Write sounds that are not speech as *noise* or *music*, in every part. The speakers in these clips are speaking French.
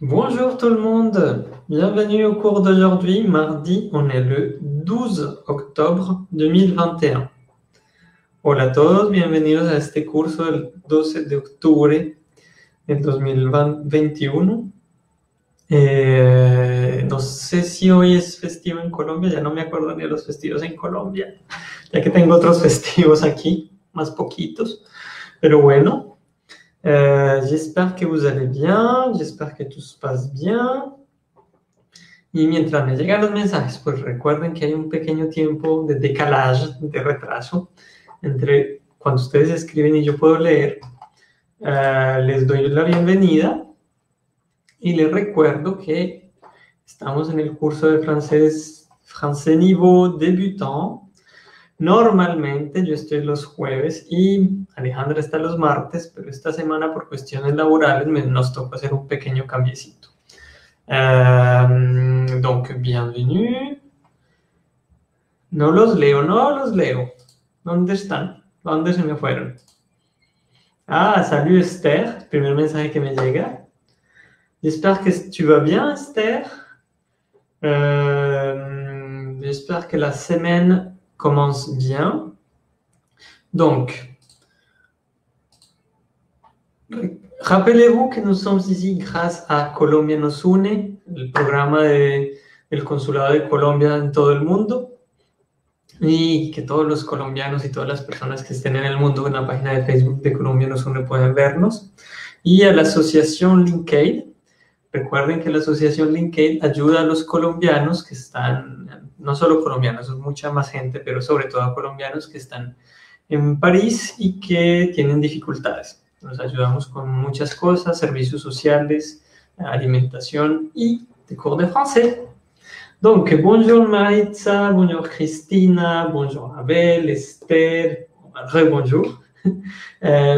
Bonjour tout le monde, bienvenue au cours d'aujourd'hui, mardi, on est le 12 octobre 2021. Hola a todos, bienvenidos a este curso del 12 de octubre del 2021. Eh, no sé si hoy es festivo en Colombia, ya no me acuerdo ni de los festivos en Colombia, ya que tengo otros *laughs* festivos aquí, más poquitos, pero bueno, Euh, j'espère que vous allez bien, j'espère que tout se passe bien. Y mientras me llegan los mensajes, pues recuerden que hay un pequeño tiempo de decalage, de retraso, entre cuando ustedes escriben y yo puedo leer. Uh, les doy la bienvenida y les recuerdo que estamos en el curso de francés, francés niveau débutant. Normalmente yo estoy los jueves y Alejandra está los martes, pero esta semana por cuestiones laborales me, nos toca hacer un pequeño cambiecito. Um, donc, bienvenue. No los leo, no los leo. ¿Dónde están? ¿Dónde se me fueron? Ah, salut Esther, primer mensaje que me llega. J'espère que tu vas bien, Esther. Euh, J'espère que la semaine commence bien. Donc, rappelez-vous que nous sommes ici grâce à Colombia nos une, el programa de, del Consulado de Colombia en todo el mundo, y que todos los colombianos y todas las personas que estén en el mundo en la página de Facebook de Colombia nos une pueden vernos, y a la Asociación LinkedIn. Recuerden que la Asociación LinkedIn ayuda a los colombianos que están, no solo colombianos, es mucha más gente, pero sobre todo a colombianos que están en París y que tienen dificultades. Nos ayudamos con muchas cosas, servicios sociales, alimentación y de cours de français. Donc, bonjour Maritza, bonjour Christina, bonjour Abel, Esther, re-bonjour.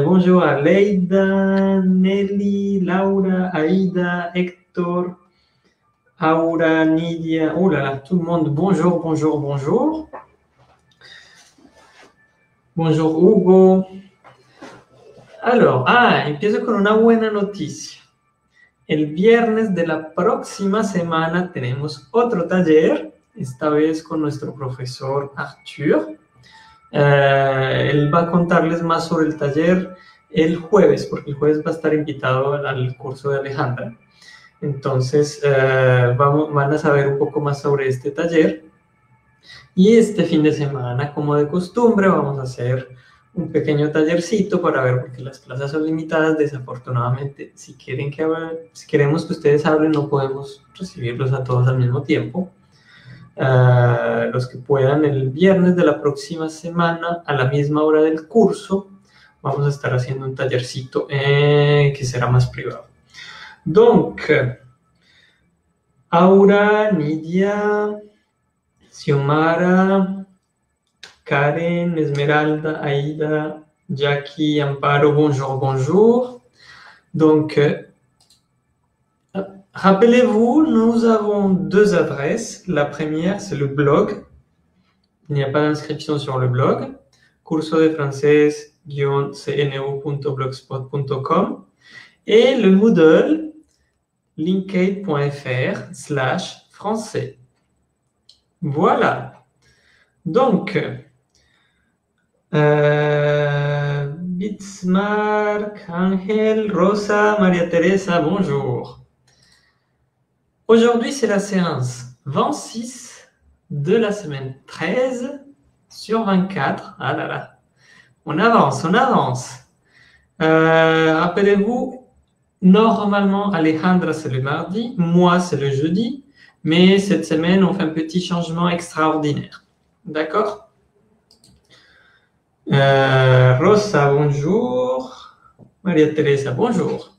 Bonjour *laughs* à Leida, Nelly, Laura, Aïda, Hector, Aura, Nidia. Oh là là, tout le monde, bonjour, bonjour, bonjour. Bonjour Hugo. Alors, ah, empiezo con una buena noticia. El viernes de la próxima semana tenemos otro taller, esta vez con nuestro profesor Arthur. Uh, él va a contarles más sobre el taller el jueves, porque el jueves va a estar invitado al curso de Alejandra. Entonces, uh, vamos, van a saber un poco más sobre este taller. Y este fin de semana, como de costumbre, vamos a hacer un pequeño tallercito para ver, porque las plazas son limitadas, desafortunadamente, si, quieren que, si queremos que ustedes hablen, no podemos recibirlos a todos al mismo tiempo. Uh, los que puedan el viernes de la próxima semana a la misma hora del curso vamos a estar haciendo un tallercito eh, que será más privado. Donc, Aura, Nidia, Xiomara, Karen, Esmeralda, Aida, Jackie, Amparo, bonjour, bonjour. Donc, Rappelez-vous, nous avons deux adresses. La première, c'est le blog. Il n'y a pas d'inscription sur le blog. curso de français-cno.blogspot.com et le Moodle linkade.fr slash français. Voilà. Donc, euh, Bitsmark, Angel, Rosa, Maria Teresa, bonjour. Aujourd'hui, c'est la séance 26 de la semaine 13 sur 24. Ah là là, on avance, on avance. Euh, Rappelez-vous, normalement, Alejandra, c'est le mardi, moi, c'est le jeudi, mais cette semaine, on fait un petit changement extraordinaire. D'accord? Euh, Rosa, bonjour. Maria Teresa, bonjour.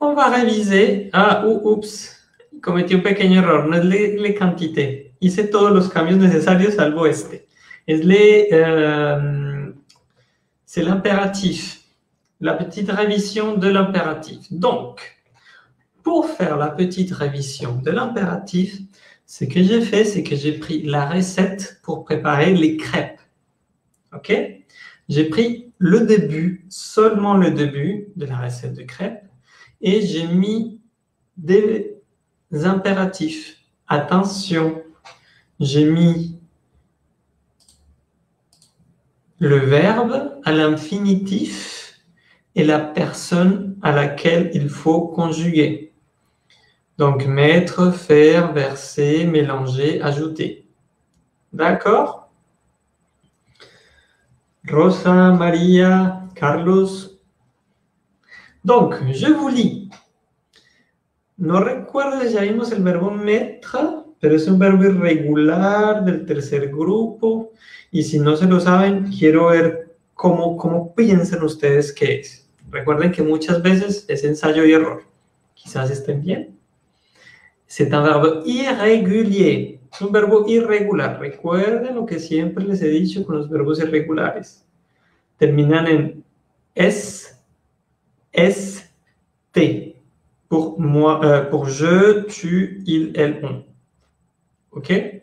On va réviser. Ah, oups, cometí un pequeño error. No es le cantité. Hice todos los cambios necesarios salvo este. Es euh, c'est l'impératif. La petite révision de l'impératif. Donc, pour faire la petite révision de l'impératif, ce que j'ai fait, c'est que j'ai pris la recette pour préparer les crêpes. OK? J'ai pris le début, seulement le début de la recette de crêpes et j'ai mis des impératifs. Attention, j'ai mis le verbe à l'infinitif et la personne à laquelle il faut conjuguer. Donc mettre, faire, verser, mélanger, ajouter. D'accord? Rosa, Maria, Carlos. Donc, je vous lis. No recuerdo si ya vimos el verbo mettre, pero es un verbo irregular del tercer grupo. Y si no se lo saben, quiero ver cómo, cómo piensan ustedes que es. Recuerden que muchas veces es ensayo y error. Quizás estén bien. Un verbe irrégulier. Es un verbo irregular. Recuerden lo que siempre les he dicho con los verbos irregulares. Terminan en S, S, T. Pour moi, euh, pour je, tu, il, elle, on. OK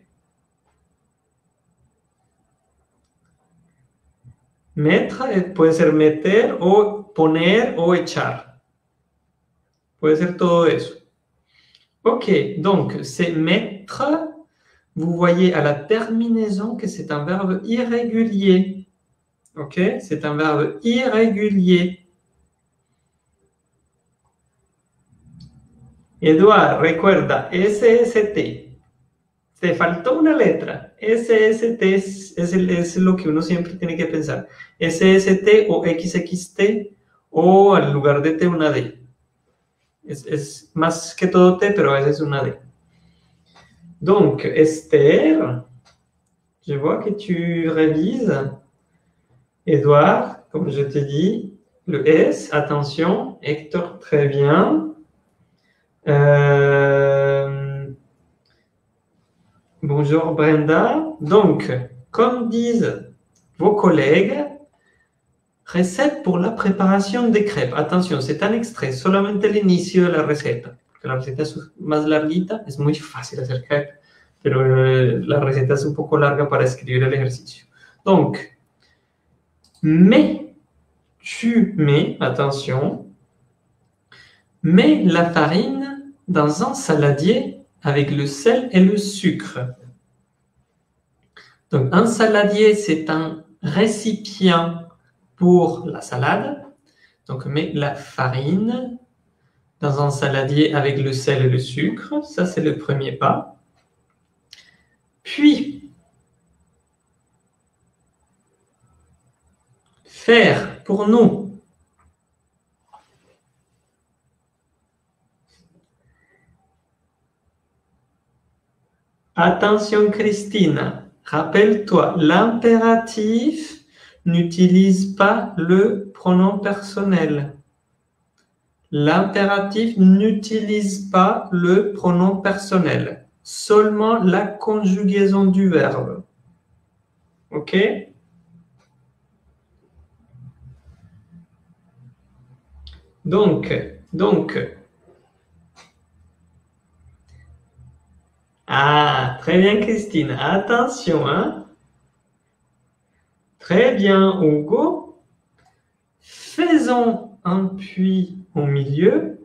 Mettre puede ser meter o poner o echar. Puede ser todo eso. Ok, donc c'est mettre. Vous voyez à la terminaison que c'est un verbe irrégulier. Ok, c'est un verbe irrégulier. Eduard, recuerda, SST. Te faltó una letra. SST es, es, es, lo que uno siempre tiene que pensar. SST o XXT o al lugar de T una D. Es, es, más que todo T, pero a veces una D. Donc, Esther, je vois que tu révises. Edouard, comme je te dis, le S, attention. Hector, très bien. Euh, bonjour Brenda. Donc, comme disent vos collègues, Recette pour la préparation des crêpes. Attention, c'est un extrait, solamente el inicio de la receta. Porque la receta es más larguita, es muy fácil hacer crêpes, pero eh, la receta es un poco larga para escribir el ejercicio. Donc, mais tu mets, attention, mets la farine dans un saladier avec le sel et le sucre. Donc, un saladier, c'est un récipient pour la salade. Donc, met la farine dans un saladier avec le sel et le sucre. Ça, c'est le premier pas. Puis, faire pour nous. Attention Christine, rappelle-toi, l'impératif n'utilise pas le pronom personnel. L'impératif n'utilise pas le pronom personnel, seulement la conjugaison du verbe. OK? Donc, donc, ah, très bien Christine, attention, hein Très bien, Hugo. Faisons un puits au milieu.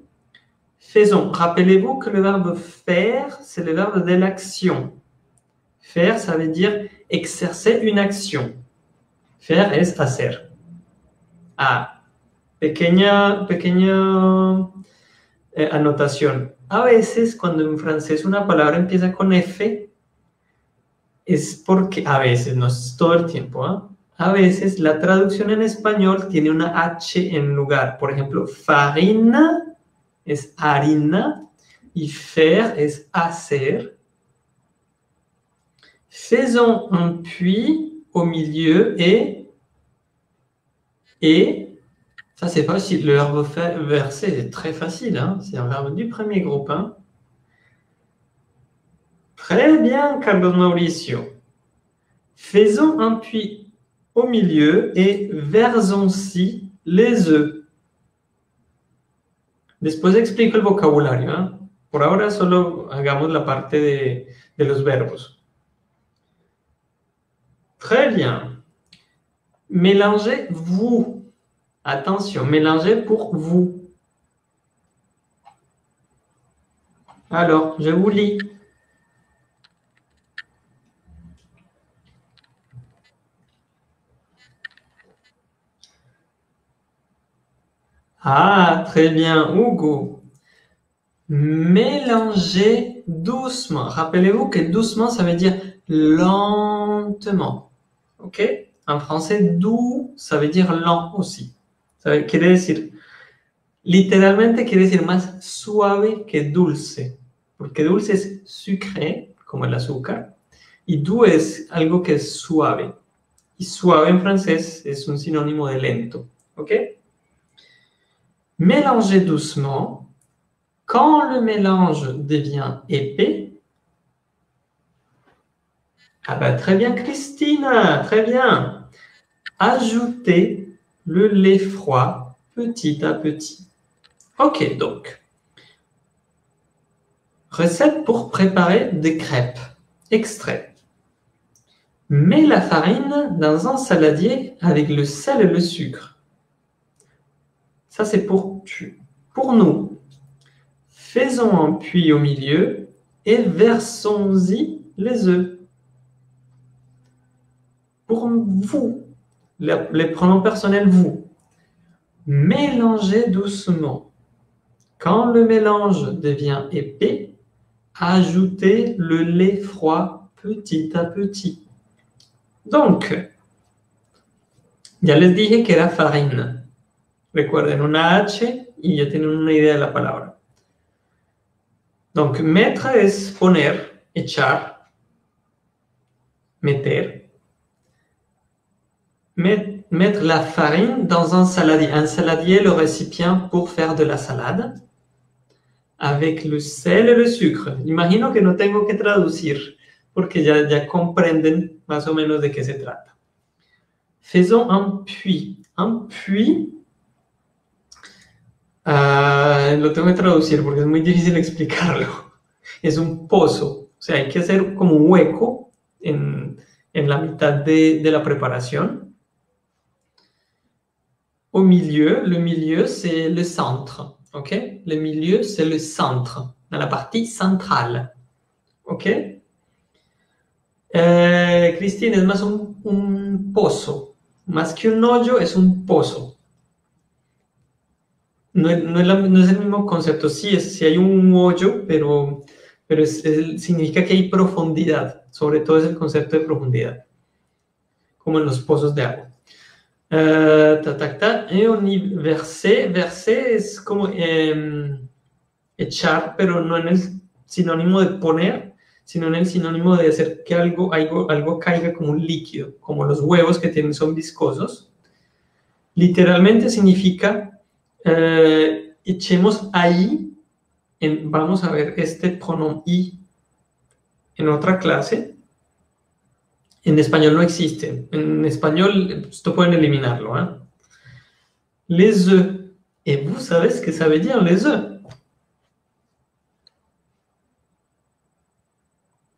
Faisons. Rappelez-vous que le verbe faire, c'est le verbe de l'action. Faire, ça veut dire exercer une action. Faire es hacer. Ah, pequeña, pequeña eh, anotación. A veces, cuando en francés una palabra empieza con F, es porque, a veces, no es todo el tiempo, ¿ah? A veces la traducción en español tiene una H en lugar. Por ejemplo, farina es harina y faire es hacer. Faisons un puits au milieu et et ça c'est facile. Le verbe verser est très facile. Hein. C'est un verbe du premier groupe. Hein. Très bien, Carlos Mauricio. Faisons un puits au milieu et versons-ci les œufs. Después explico el vocabulario. ¿eh? Por ahora solo hagamos la parte de, de los verbos. Très bien. Mélangez vous. Attention, mélangez pour vous. Alors, je vous lis. Ah, très bien, Hugo. Mélangez doucement. Rappelez-vous que doucement, ça veut dire lentement. ¿Ok? En français, doux, ça veut dire lent aussi. Ça veut, quiere decir, literalmente quiere decir más suave que dulce. Porque dulce es sucré, como el azúcar, y doux es algo que es suave. Y suave en francés es un sinónimo de lento. ¿Ok? Mélangez doucement. Quand le mélange devient épais, ah bah très bien Christine, très bien. Ajoutez le lait froid petit à petit. Ok, donc. Recette pour préparer des crêpes. Extrait. Mets la farine dans un saladier avec le sel et le sucre. C'est pour, nous. Faisons un puits au milieu et versons-y les œufs. Pour vous, les pronoms personnels vous, mélangez doucement. Quand le mélange devient épais, ajoutez le lait froid petit à petit. Donc, ya les dije que era farine. Recuerden una H y ya tienen una idea de la palabra. Donc, mettre es poner, echar, meter. Mettre la farine dans un saladier. Un saladier, le récipient pour faire de la salade. Avec le sel et le sucre. Imagino que no tengo que traducir porque ya, ya comprenden más o menos de qué se trata. Faisons un puits. Un puits Uh, lo tengo que traducir porque es muy difícil explicarlo. *laughs* Es un pozo, o sea, hay que hacer como un hueco en, en la mitad de, de, la preparación. Au milieu, le milieu, c'est le centre, ok? Le milieu, c'est le centre, dans la partie centrale, ok? Eh, Cristina, es más un, un pozo, más que un hoyo, es un pozo. No, es no, es el mismo concepto. Sí, es, sí hay un hoyo, pero, pero significa que hay profundidad. Sobre todo es el concepto de profundidad, como en los pozos de agua. Uh, ta, ta, versé es como eh, echar, pero no en el sinónimo de poner, sino en el sinónimo de hacer que algo, algo, algo caiga como un líquido, como los huevos que tienen son viscosos. Literalmente significa eh, echemos ahí, en, vamos a ver este pronombre i en otra clase. En español no existe. En español, esto pueden eliminarlo. ¿eh? Les œufs. Et vous savez ce que les œufs.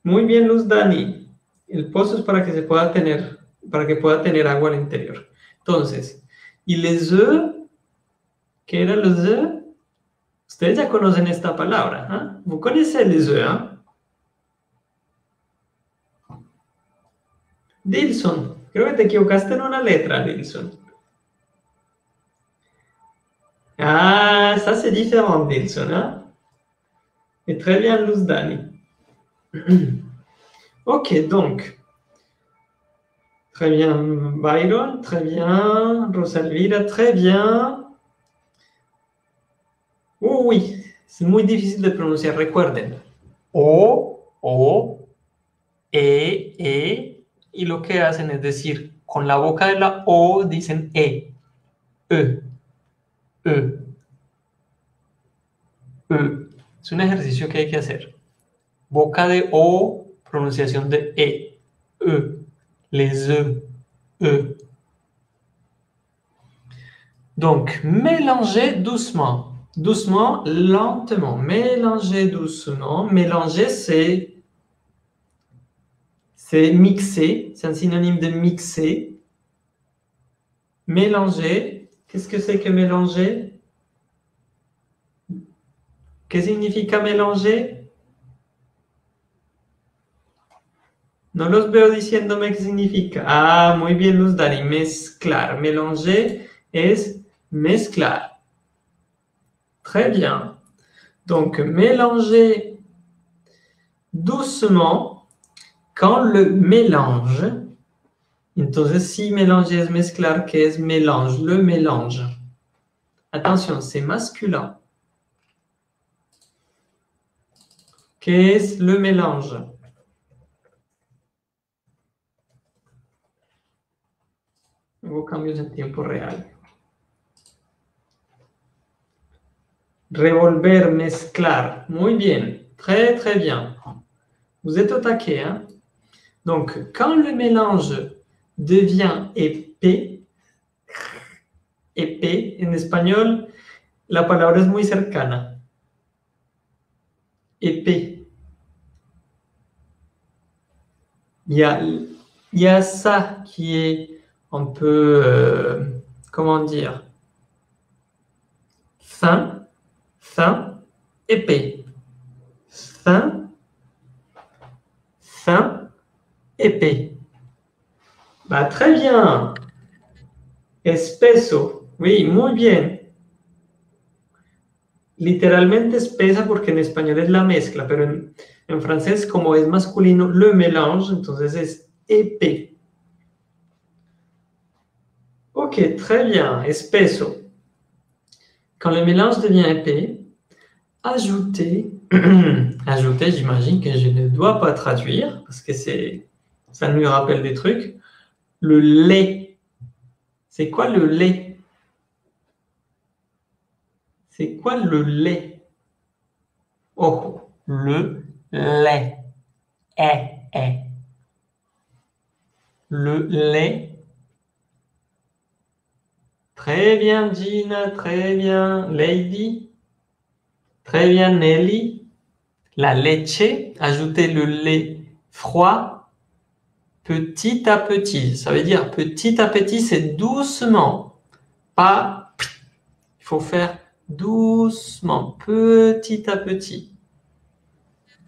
Muy bien, Luz Dani. El pozo es para que se pueda tener, para que pueda tener agua al interior. Entonces, y les œufs ¿Qué era los œufs? Ustedes ya conocen esta palabra. ¿eh? ¿Vous connaissez les œufs? ¿eh? Dilson, creo que te equivocaste en una letra, Dilson. Ah, ça c'est différent, Dilson. Hein? Et très bien, Luz Dani. *clears throat* ok, donc. Très bien, Byron, très bien. Rosalvira, très bien. Uy, es muy difícil de pronunciar, recuerden. O, O, E, E, y lo que hacen es decir, con la boca de la O dicen E, E, E, E. Es un ejercicio que hay que hacer. Boca de O, pronunciación de E, E, les E, E. Donc, mélangez doucement doucement, lentement. Mélanger doucement. Mélanger, c'est c'est mixer. C'est un synonyme de mixer. Mélanger. Qu'est-ce que c'est que mélanger? Qu'est-ce que signifie mélanger? No los veo diciéndome qué significa. Ah, muy bien, Luz Dani. Mezclar. Mélanger es mezclar. Très bien. Donc, mélanger doucement quand le mélange. Entonces, si mélanger es mezclar, ¿qué es mélange? Le mélange. Attention, c'est masculin. ¿Qué es le mélange? Cambios en tiempo real. Revolver, mezclar. Muy bien. Très, très bien. Vous êtes au taquet. Hein? Donc, quand le mélange devient épais, épais, en espagnol, la palabra es muy cercana. Épais. Il y a, ça qui est un peu, euh, comment dire, fin, fin, épais. Fin, fin, épais. Bah, très bien. Espeso. Oui, muy bien. Literalmente espesa porque en español es la mezcla, pero en, en francés como es masculino, le mélange, entonces es épais. Ok, très bien. Espeso. Quand le mélange devient épais, ajoutez, *clears throat* ajoutez, j'imagine que je ne dois pas traduire parce que c'est, ça nous rappelle des trucs. Le lait. C'est quoi le lait? C'est quoi le lait? Oh, le lait. Eh, eh. Le lait. Très bien, Gina. Très bien, Lady. Très bien, Nelly. La leche. Ajoutez le lait froid petit à petit. Ça veut dire petit à petit, c'est doucement. Pas. Il faut faire doucement, petit à petit.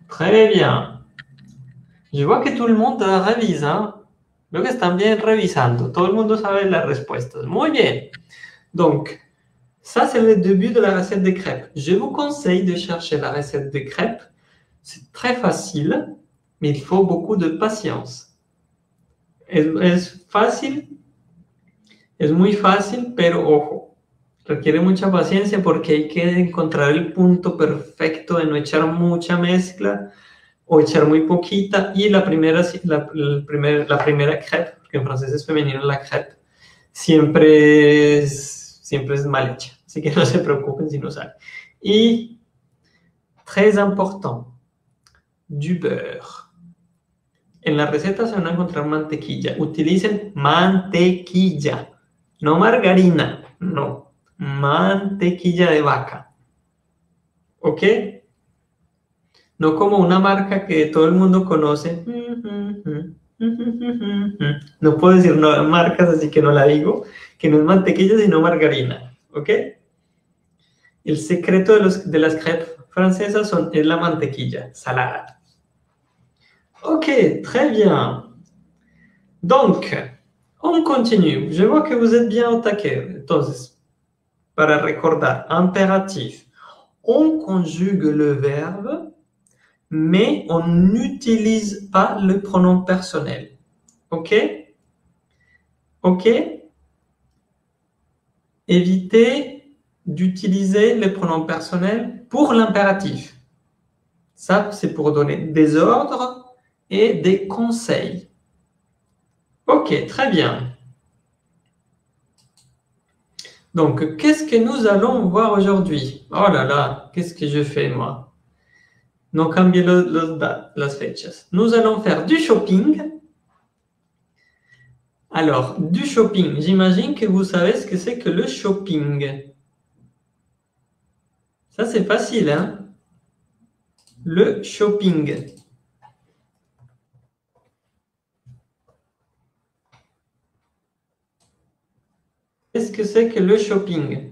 Très bien. Je vois que tout le monde révise, hein. Veo que están bien revisando. Todo el mundo sabe las respuestas. Muy bien. Donc, ça, c'est le début de la recette de crêpes. Je vous conseille de chercher la recette de crêpes. C'est très facile, mais il faut beaucoup de patience. Es, fácil, es muy fácil, pero ojo, requiere mucha paciencia porque hay que encontrar el punto perfecto de no echar mucha mezcla o echar muy poquita. Y la primera, la, la, primer, la primera crêpe, porque en francés es femenino la crêpe, siempre es, siempre es mal hecha. Así que *laughs* no se preocupen si no sale. Y, très important, du beurre. En la receta se van a encontrar mantequilla. Utilicen mantequilla, no margarina, no, mantequilla de vaca. ¿Ok? No como una marca que todo el mundo conoce. *laughs* No puedo decir marcas, así que no la digo, que no es mantequilla, sino margarina. ¿Ok? El secreto de, los, de las crêpes la mantequilla salada. Ok, très bien. Donc, on continue. Je vois que vous êtes bien au taquet. Entonces, para recordar, impératif. On conjugue le verbe, mais on n'utilise pas le pronom personnel. OK? OK? Évitez d'utiliser le pronom personnel pour l'impératif. Ça, c'est pour donner des ordres et des conseils. Ok, très bien. Donc, qu'est-ce que nous allons voir aujourd'hui? Oh là là, qu'est-ce que je fais moi? No cambie los, los, las fechas. Nous allons faire du shopping. Alors, du shopping, j'imagine que vous savez ce que c'est que le shopping. Ça, c'est facile, hein Le shopping. Qu'est-ce que c'est que le shopping?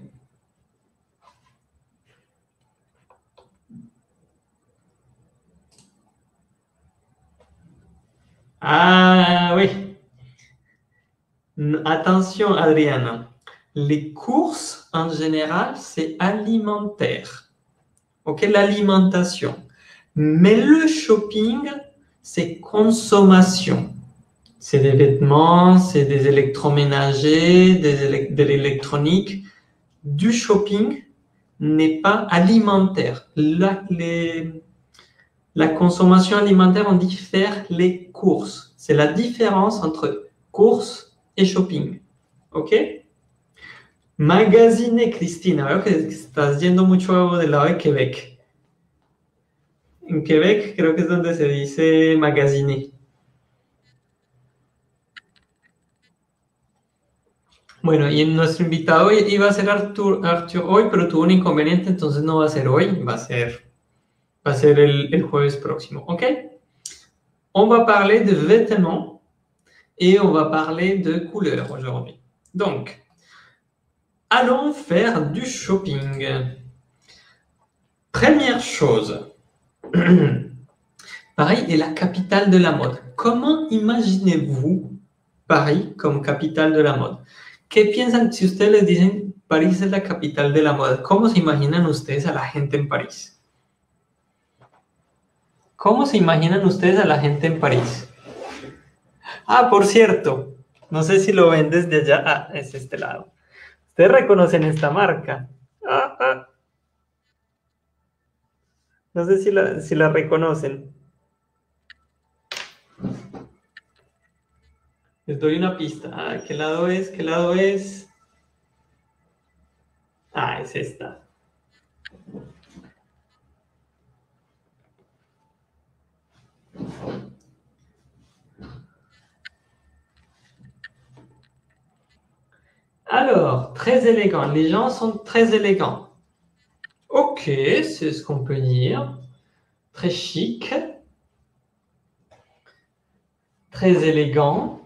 Ah oui. Attention, Adriana. Les courses, en général, c'est alimentaire. OK, l'alimentation. Mais le shopping, c'est consommation. C'est des vêtements, c'est des électroménagers, de l'électronique. Du shopping n'est pas alimentaire. La, la consommation alimentaire, on dit faire les courses. C'est la différence entre courses et shopping. ¿Ok? Magazine, Cristina. Veo que estás yendo mucho del lado de Quebec. En Quebec creo que es donde se dice magazine. Bueno, y nuestro invitado iba a ser Arthur, Arthur hoy, pero tuvo un inconveniente, entonces no va a ser hoy, va a ser, va a ser el, el jueves próximo. ¿Ok? On va parler de vêtements et on va parler de couleurs aujourd'hui. Donc, allons faire du shopping. Première chose, *clears throat* Paris est la capitale de la mode. Comment imaginez-vous Paris comme capitale de la mode ¿Qué piensan si ustedes dicen París es la capital de la moda? ¿Cómo se imaginan ustedes a la gente en París? ¿Cómo se imaginan ustedes a la gente en París? Ah, por cierto, no sé si lo ven desde allá. Ah, es este lado. Ustedes reconocen esta marca. Ah, ah. No sé si la, si la reconocen. Les doy una pista. Ah, ¿Qué lado es? ¿Qué lado es? Ah, es esta. Alors, très élégant. Les gens sont très élégants. Ok, c'est ce qu'on peut dire. Très chic. Très élégant.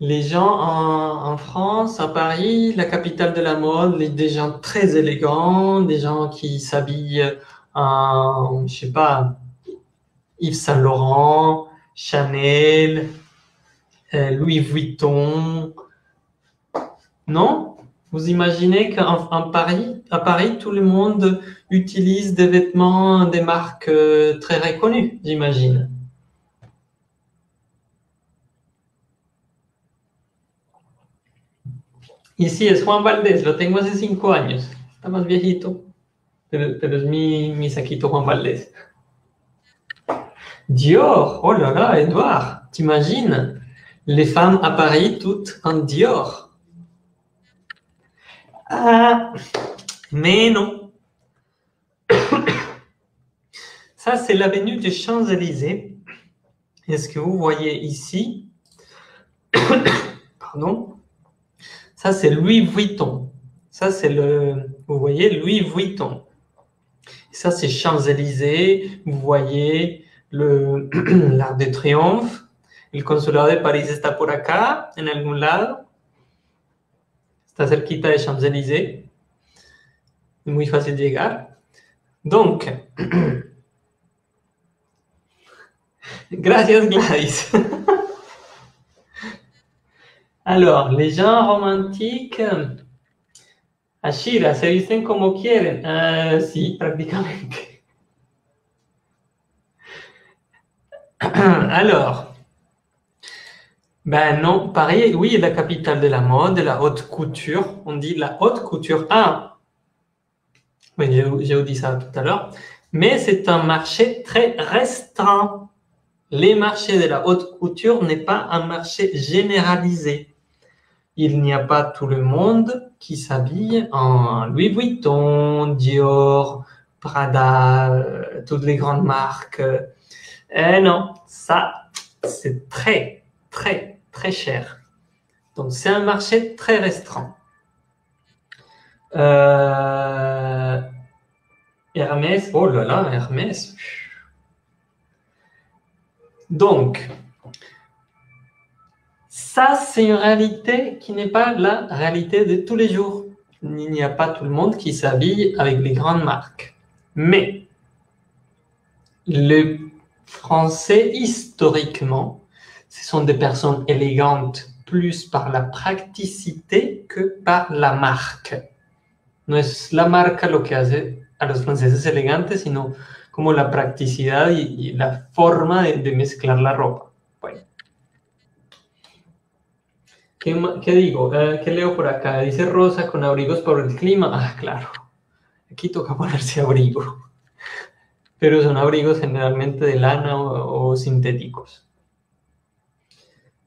Les gens en, France, à Paris, la capitale de la mode, des gens très élégants, des gens qui s'habillent en, je sais pas, Yves Saint Laurent, Chanel, euh, Louis Vuitton. Non? Vous imaginez qu'en Paris, à Paris, tout le monde utilise des vêtements des marques euh, très reconnues, j'imagine. Ici es Juan Valdés, lo tengo hace cinco años. Está más viejito, pero, pero es mi, mi saquito Juan Valdés. Dior, oh là là, Edouard, t'imagines? Les femmes à Paris toutes en Dior. Ah, mais non. *coughs* Ça, c'est l'avenue des Champs-Élysées. Est-ce que vous voyez ici? *coughs* Pardon. Ça, c'est Louis Vuitton. Ça, c'est le. Vous voyez, Louis Vuitton. Ça, c'est Champs-Élysées. Vous voyez *coughs* l'Arc de Triomphe. El consulado de París está por acá, en algún lado. Está cerquita de Champs-Élysées. Es muy fácil llegar. Donc, *clears throat* gracias Gladys. *laughs* Alors, les gens romantiques, Ashira, se dicen como quieren. Uh, sí, prácticamente. *clears throat* Alors, Ben non, pareil, oui, la capitale de la mode, de la haute couture. On dit la haute couture. Ah, oui, j'ai dit ça tout à l'heure. Mais c'est un marché très restreint. Les marchés de la haute couture n'est pas un marché généralisé. Il n'y a pas tout le monde qui s'habille en Louis Vuitton, Dior, Prada, euh, toutes les grandes marques. Eh non, ça, c'est très, très, très cher. Donc, c'est un marché très restreint. Euh, Hermès, oh là là, Hermès. Donc, ça, c'est une réalité qui n'est pas la réalité de tous les jours. Il n'y a pas tout le monde qui s'habille avec les grandes marques. Mais le Français, historiquement, ce sont des personnes élégantes plus par la praticité que par la marque. No es la marca lo que hace a los franceses elegantes, sino como la practicidad y, y la forma de, de, mezclar la ropa. Bueno. ¿Qué, qué digo? Uh, ¿Qué leo por acá? Dice Rosa con abrigos por el clima. Ah, claro. Aquí toca ponerse abrigo. Pero son abrigos generalmente de lana o, o sintéticos.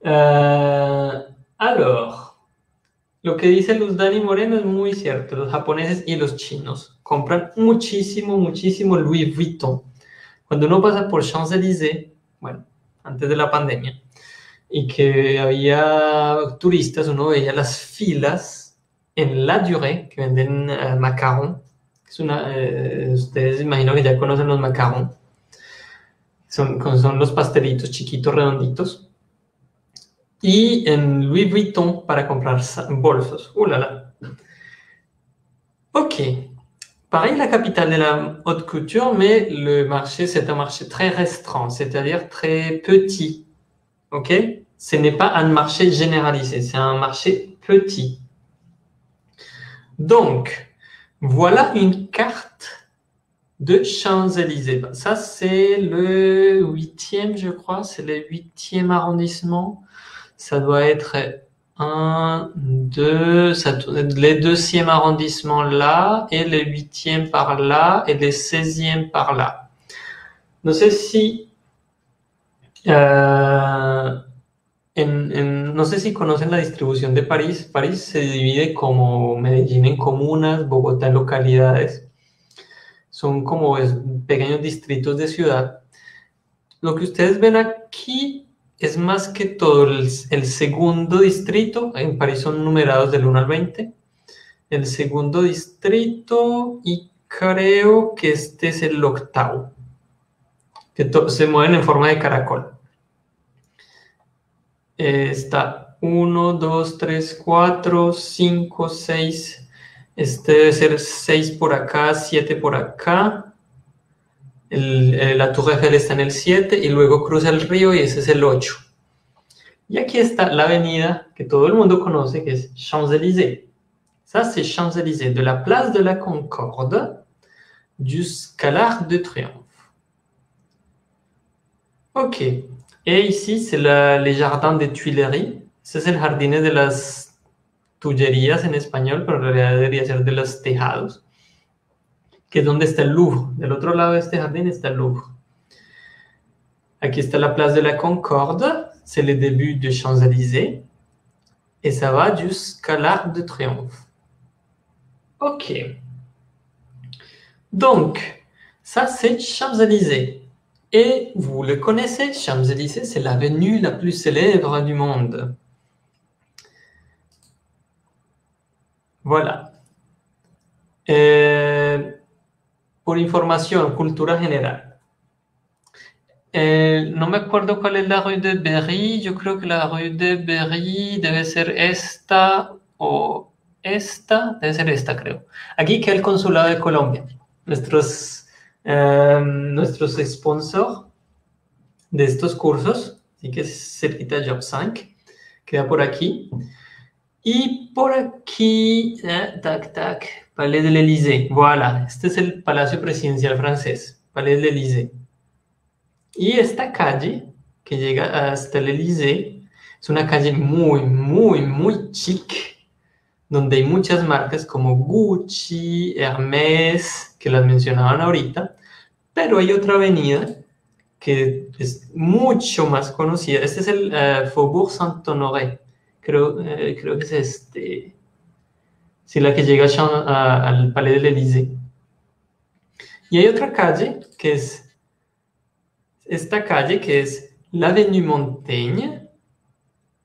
Uh, alors, lo que dice Luz Dani Moreno es muy cierto. Los japoneses y los chinos compran muchísimo, muchísimo Louis Vuitton. Cuando uno pasa por Champs-Élysées, bueno, antes de la pandemia, y que había turistas, uno veía las filas en La Durée que venden uh, macaron. Es una, eh, ustedes imagino que ya conocen los macaron. Son, son los pastelitos chiquitos, redonditos. Y en Louis Vuitton para comprar bolsos. ¡Uh, la, la! Ok. Pareil, la capitale de la haute couture, mais le marché, c'est un marché très restreint, c'est-à-dire très petit. OK? Ce n'est pas un marché généralisé, c'est un marché petit. Donc, voilà une carte de Champs-Élysées. Ça, c'est le huitième, je crois, c'est le huitième arrondissement. Ça doit être un, deux, ça, les deuxième arrondissement là, et le huitième par là, et le seizième par là. No sé si, uh, en, en, no sé si conocen la distribución de París. París se divide como Medellín en comunas, Bogotá en localidades. Son como es, pequeños distritos de ciudad. Lo que ustedes ven aquí es más que todo el, el, segundo distrito, en París son numerados del 1 al 20, el segundo distrito y creo que este es el octavo, que se mueven en forma de caracol. Eh, está 1, 2, 3, 4, 5, 6, este debe ser 6 por acá, 7 por acá, el, el, la Tour Eiffel está en el 7 y luego cruza el río y ese es el 8. Y aquí está la avenida que todo el mundo conoce, que es Champs-Élysées. Ça, c'est Champs-Élysées, de la place de la Concorde jusqu'à l'Arc de Triomphe. Ok. Et ici, c'est les jardins des Tuileries. Ese es el jardín de las Tullerías en español, pero en realidad debería ser de los tejados. Que es donde está el Louvre. Del otro lado de este jardín está el Louvre. Aquí está la place de la Concorde, c'est le début de Champs-Élysées, et ça va jusqu'à l'Arc de Triomphe. Ok. Donc, ça c'est Champs-Élysées. Et vous le connaissez, Champs-Élysées, c'est l'avenue la plus célèbre du monde. Voilà. Euh, por información, cultura general. Eh, no me acuerdo cuál es la rue de Berry. Yo creo que la rue de Berry debe ser esta o esta. Debe ser esta, creo. Aquí queda el consulado de Colombia. Nuestros, eh, nuestros sponsors de estos cursos. Así que es cerquita Job 5. Queda por aquí. Y por aquí, eh, tac, tac, Palais de l'Élysée. Voilà, este es el Palacio Presidencial francés, Palais de l'Élysée. Y esta calle, que llega hasta el Élysée, es una calle muy, muy, muy chic, donde hay muchas marcas como Gucci, Hermès, que las mencionaban ahorita, pero hay otra avenida que es mucho más conocida. Este es el uh, Faubourg Saint-Honoré. Creo, eh, creo que es este. Sí, la que llega al Palais del Élysée. Y hay otra calle que es esta calle que es l'Avenue Montaigne.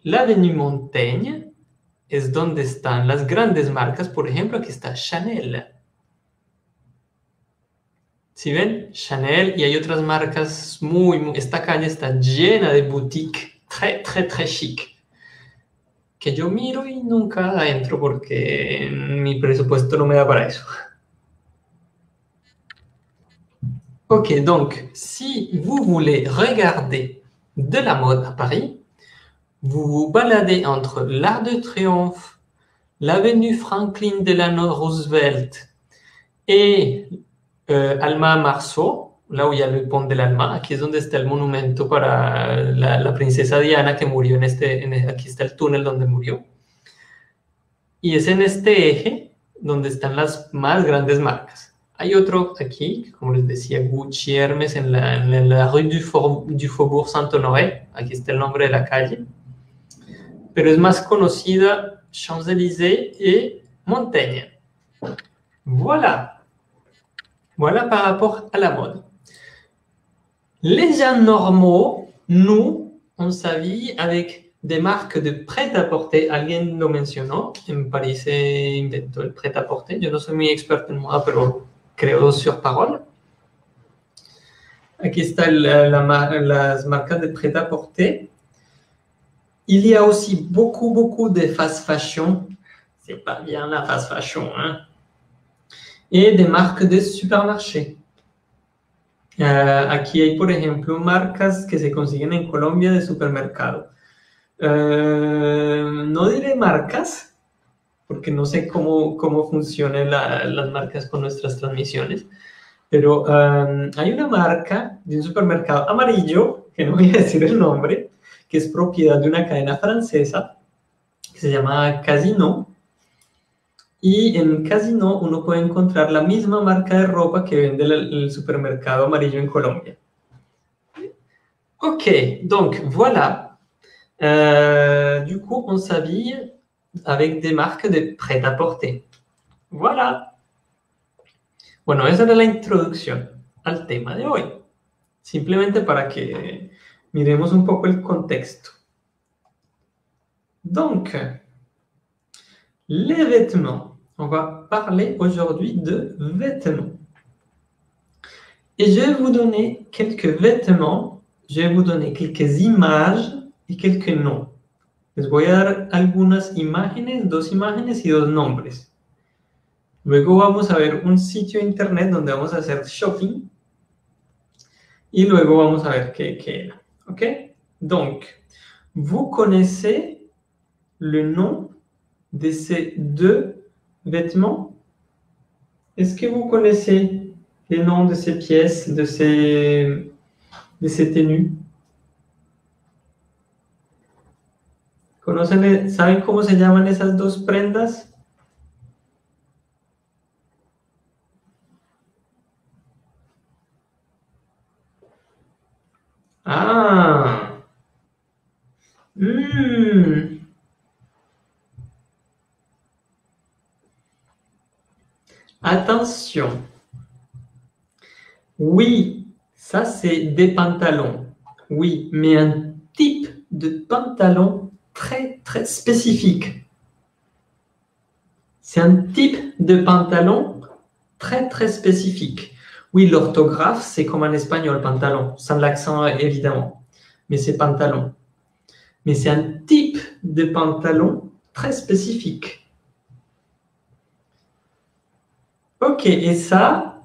L'Avenue Montaigne es donde están las grandes marcas. Por ejemplo, aquí está Chanel. ¿Sí ven? Chanel y hay otras marcas muy, muy... Esta calle está llena de boutiques très, très, très chic. Que yo miro y nunca entro porque mi presupuesto no me da para eso. Ok, donc si vous voulez regarder de la mode à Paris, vous vous baladez entre l'Arc de Triomphe, l'avenue Franklin Delano Roosevelt et euh, Alma Marceau, là où il y a le pont de l'Alma, aquí es donde está el monumento para la, la princesa Diana que murió en este, en, aquí está el túnel donde murió. Y es en este eje donde están las más grandes marcas. Hay otro aquí, como les decía, Gucci Hermes en la, en la rue du, du Faubourg Saint-Honoré. Aquí está el nombre de la calle. Pero es más conocida Champs-Élysées et Montaigne. Voilà. Voilà par rapport à la mode. Les gens normaux, nous, on s'habille avec des marques de prêt-à-porter. Alguien lo mencionó, en París se inventó el prêt-à-porter. Yo no soy muy experto en moda, pero creo sur parole. Aquí está la, la, de prêt-à-porter. Il y a aussi beaucoup, beaucoup de fast fashion. C'est pas bien la fast fashion, hein. Et des marques de supermarchés. Uh, aquí hay, por ejemplo, marcas que se consiguen en Colombia de supermercado. Uh, no diré marcas, porque no sé cómo, cómo funcionan la, las marcas con nuestras transmisiones, pero um, hay una marca de un supermercado amarillo, que no voy a decir el nombre, que es propiedad de una cadena francesa que se llama Casino. Y en Casino uno puede encontrar la misma marca de ropa que vende el, supermercado amarillo en Colombia. Ok, donc voilà. Euh, du coup, on s'habille avec des marques de prêt-à-porter. Voilà. Bueno, esa era la introducción al tema de hoy. Simplemente para que miremos un poco el contexto. Donc, les vêtements. On va parler aujourd'hui de vêtements. Et je vais vous donner quelques vêtements, je vais vous donner quelques images y quelques noms. Les voy a dar algunas imágenes, dos imágenes y dos nombres. Luego vamos a ver un sitio internet donde vamos a hacer shopping. Y luego vamos a ver qué, qué. OK? Donc, vous connaissez le nom de ces deux vêtements Est-ce que vous connaissez les noms de ces pièces, de ces, de ces tenues? ¿Conocen, ¿Saben cómo se llaman esas dos prendas? Ah. Hmm. Attention. Oui, ça c'est des pantalons. Oui, mais un type de pantalon très très spécifique. C'est un type de pantalon très très spécifique. Oui, l'orthographe, c'est comme en espagnol, pantalon, sans l'accent évidemment, mais c'est pantalon. Mais c'est un type de pantalon très spécifique. Ok, et ça,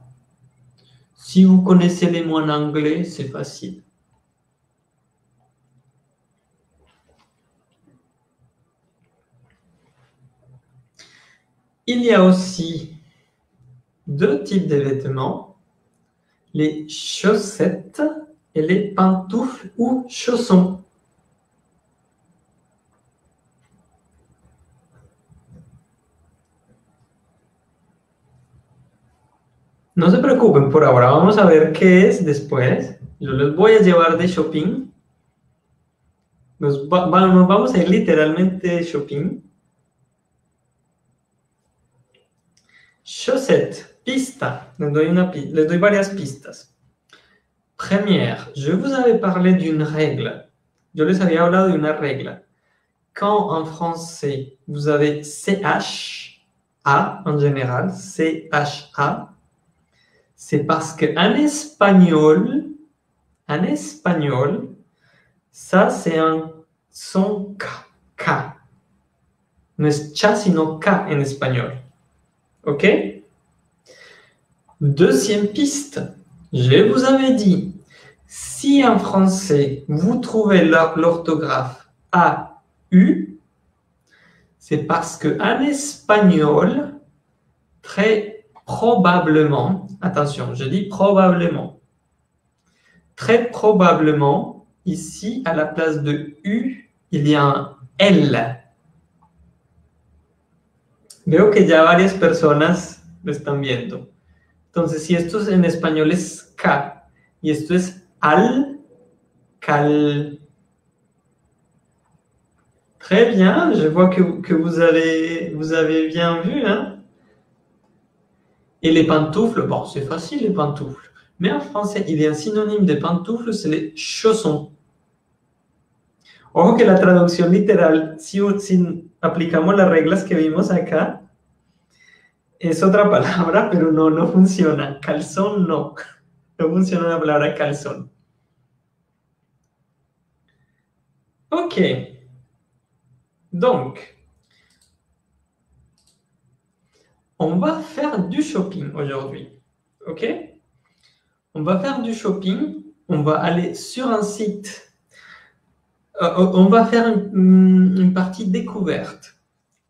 si vous connaissez les mots en anglais, c'est facile. Il y a aussi deux types de vêtements, les chaussettes et les pantoufles ou chaussons. No se preocupen por ahora, vamos a ver qué es después. Yo les voy a llevar de shopping. Nos, va, nos vamos a literalmente de shopping. Chaussette, pista. Les doy, una, les doy varias pistas. Première, je vous avais parlé d'une règle. Yo les había hablado de una regla. Quand en français, vous avez CH, A en général, CHA, c'est parce qu'en espagnol, en espagnol, ça c'est un son K. K. No es cha, sino K en espagnol. OK? Deuxième piste. Je vous avais dit, si en français vous trouvez l'orthographe A-U, c'est parce qu'en espagnol, très probablement, attention, je dis probablement, très probablement, ici, à la place de U, il y a un L. Veo que ya varias personas lo están viendo. Entonces, si esto en español es K y esto es al, cal. Très bien, je vois que, vous, avez, vous avez bien vu. Hein? Et les pantoufles, bon, c'est facile les pantoufles. Mais en français, il y a un synonyme de pantoufles, c'est les chaussons. Ojo que la traducción literal, si, si aplicamos las reglas que vimos acá, es otra palabra, *laughs* pero no, no funciona. Calzón no. No funciona la palabra calzón. Ok. Donc, on va faire du shopping aujourd'hui. Ok? On va faire du shopping. On va aller sur un site. Euh, on va faire une, partie découverte.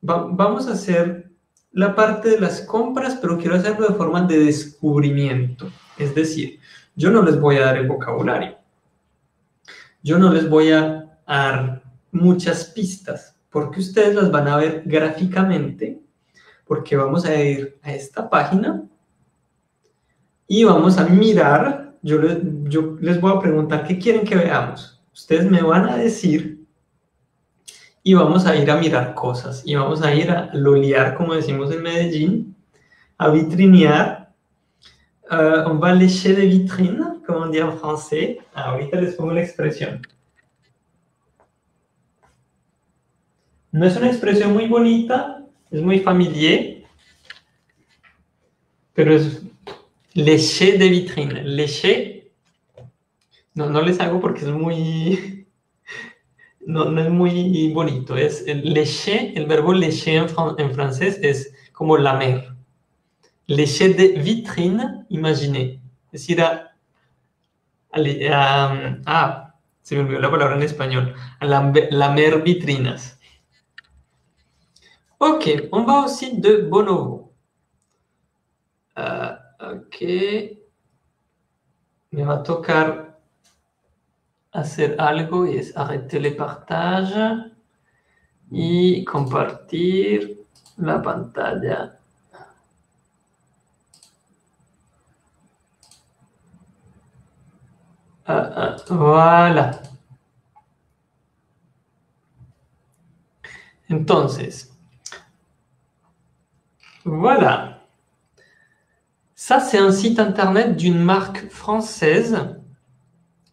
Vamos a hacer la parte de las compras, pero quiero hacerlo de forma de descubrimiento. Es decir, yo no les voy a dar el vocabulario. Yo no les voy a dar muchas pistas, porque ustedes las van a ver gráficamente, porque vamos a ir a esta página y vamos a mirar, yo les, yo les voy a preguntar qué quieren que veamos. Ustedes me van a decir y vamos a ir a mirar cosas y vamos a ir a lolear, como decimos en Medellín, a vitrinear. Uh, on va lécher de vitrine, como on en français. Ah, ahorita les pongo la expresión. No es una expresión muy bonita, es muy familiar, pero es lécher de vitrine. Lécher, no, no les hago porque es muy *laughs* no, no es muy bonito. Es el lécher, el verbo lécher en, fran en francés es como lamer. Lécher de vitrine, imaginez. Es decir, a, a, a, ah, se me olvidó la palabra en español, lamer vitrinas. Ok, on va au site de Bonobo. Uh, ok. Me va tocar hacer algo y arrêter le partage y compartir la pantalla. Ah, ah, voilà. Entonces, voilà. Ça, c'est un site internet d'une marque française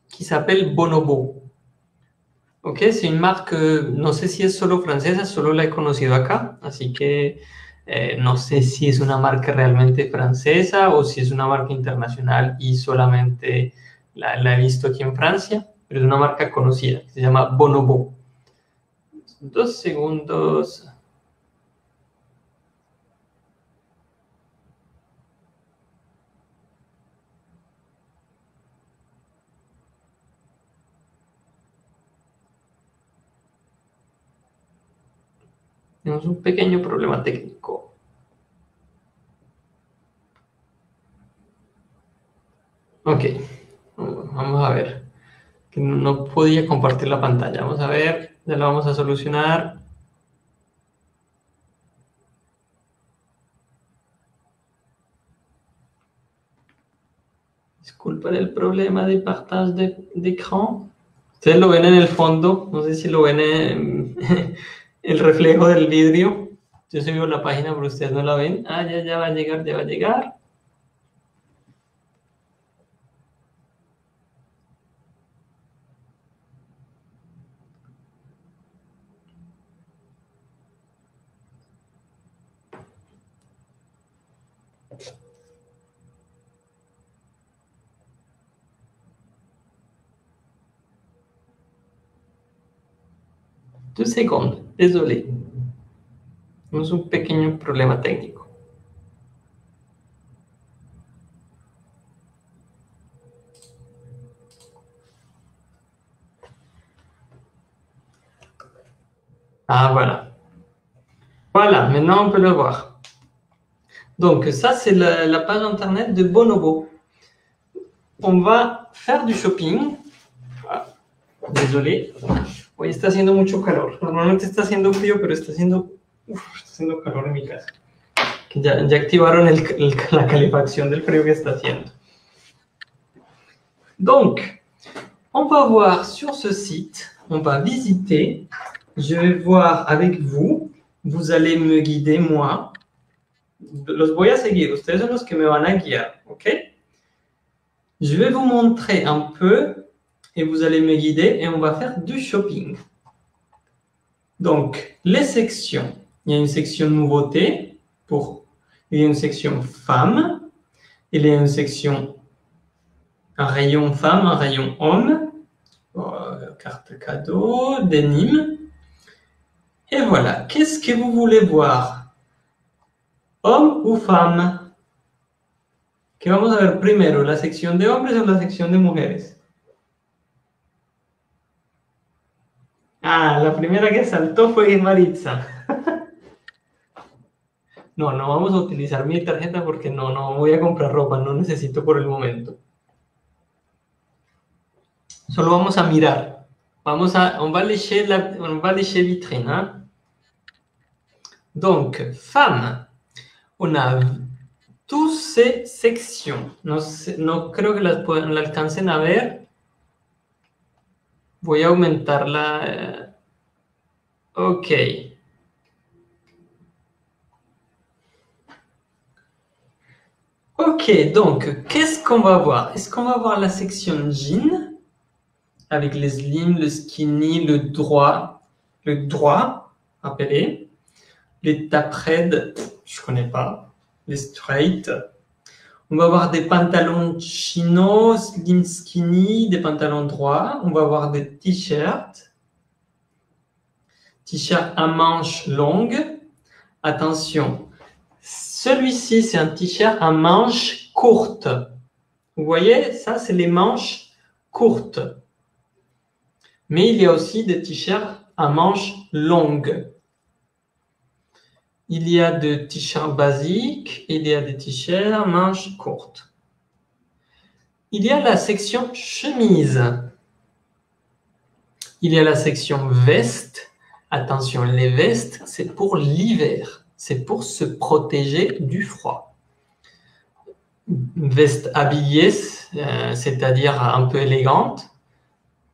qui s'appelle Bonobo. Ok, c'est une marque, euh, no sé si es solo francesa, solo la he conocido acá, así que eh, no sé si es una marca realmente francesa o si es una marca internacional y solamente la, la he visto aquí en Francia, pero es una marca conocida, se llama Bonobo. Dos segundos. Tenemos un pequeño problema técnico. Ok, vamos a ver. Que no podía compartir la pantalla. Vamos a ver, ya lo vamos a solucionar. Disculpen el problema de partage de écran. Ustedes lo ven en el fondo, no sé si lo ven en, el reflejo del vidrio. Yo subo la página, pero ustedes no la ven. Ah, ya, ya va a llegar, ya va a llegar. Deux secondes, désolé. Temos um un petit problème technique. Ah, voilà. Voilà, maintenant on peut le voir. Donc, ça, c'est la, page internet de Bonobo. On va faire du shopping. Ah, désolé. Hoy está haciendo mucho calor. Normalmente está haciendo frío, pero está haciendo, está haciendo calor en mi casa. Ya, ya activaron la calefacción del frío que está haciendo. Donc, on va voir sur ce site, on va visiter, je vais voir avec vous, vous allez me guider moi. Los voy a seguir, ustedes son los que me van a guiar, ¿ok? Je vais vous montrer un peu et vous allez me guider et on va faire du shopping. Donc, les sections. Il y a une section nouveauté pour, il y a une section femmes, il y a une section un rayon femme, un rayon homme, euh, carte cadeau, denim. Et voilà, qu'est-ce que vous voulez voir? Homme ou femme? Que vamos a ver primero, la sección de hombres o la sección de mujeres? Ah, la primera que saltó fue Maritza. *laughs* no, no vamos a utilizar mi tarjeta porque no, no voy a comprar ropa, no necesito por el momento. Solo vamos a mirar. Vamos a, on va lécher la, on va lécher vitrine. Donc, femme, on a toutes ces sections. No, no creo que las, la alcancen a ver. Voy a aumentarla. Eh, ok. Ok, donc, qu'est-ce qu'on va voir? Est-ce qu'on va voir la section jean avec les slim, le skinny, le droit, le droit, appelé, les tapreds, je connais pas, les straight. On va avoir des pantalons chino, slim skinny, des pantalons droits. On va avoir des t-shirts, t-shirt à manches longues. Attention, celui-ci, c'est un t-shirt à manches courtes. Vous voyez, ça, c'est les manches courtes. Mais il y a aussi des t-shirts à manches longues. Il y a des t-shirts basiques, il y a des t-shirts manches courtes. Il y a la section chemise. Il y a la section veste. Attention, les vestes, c'est pour l'hiver. C'est pour se protéger du froid. Veste habillée, euh, c'est-à-dire un peu élégante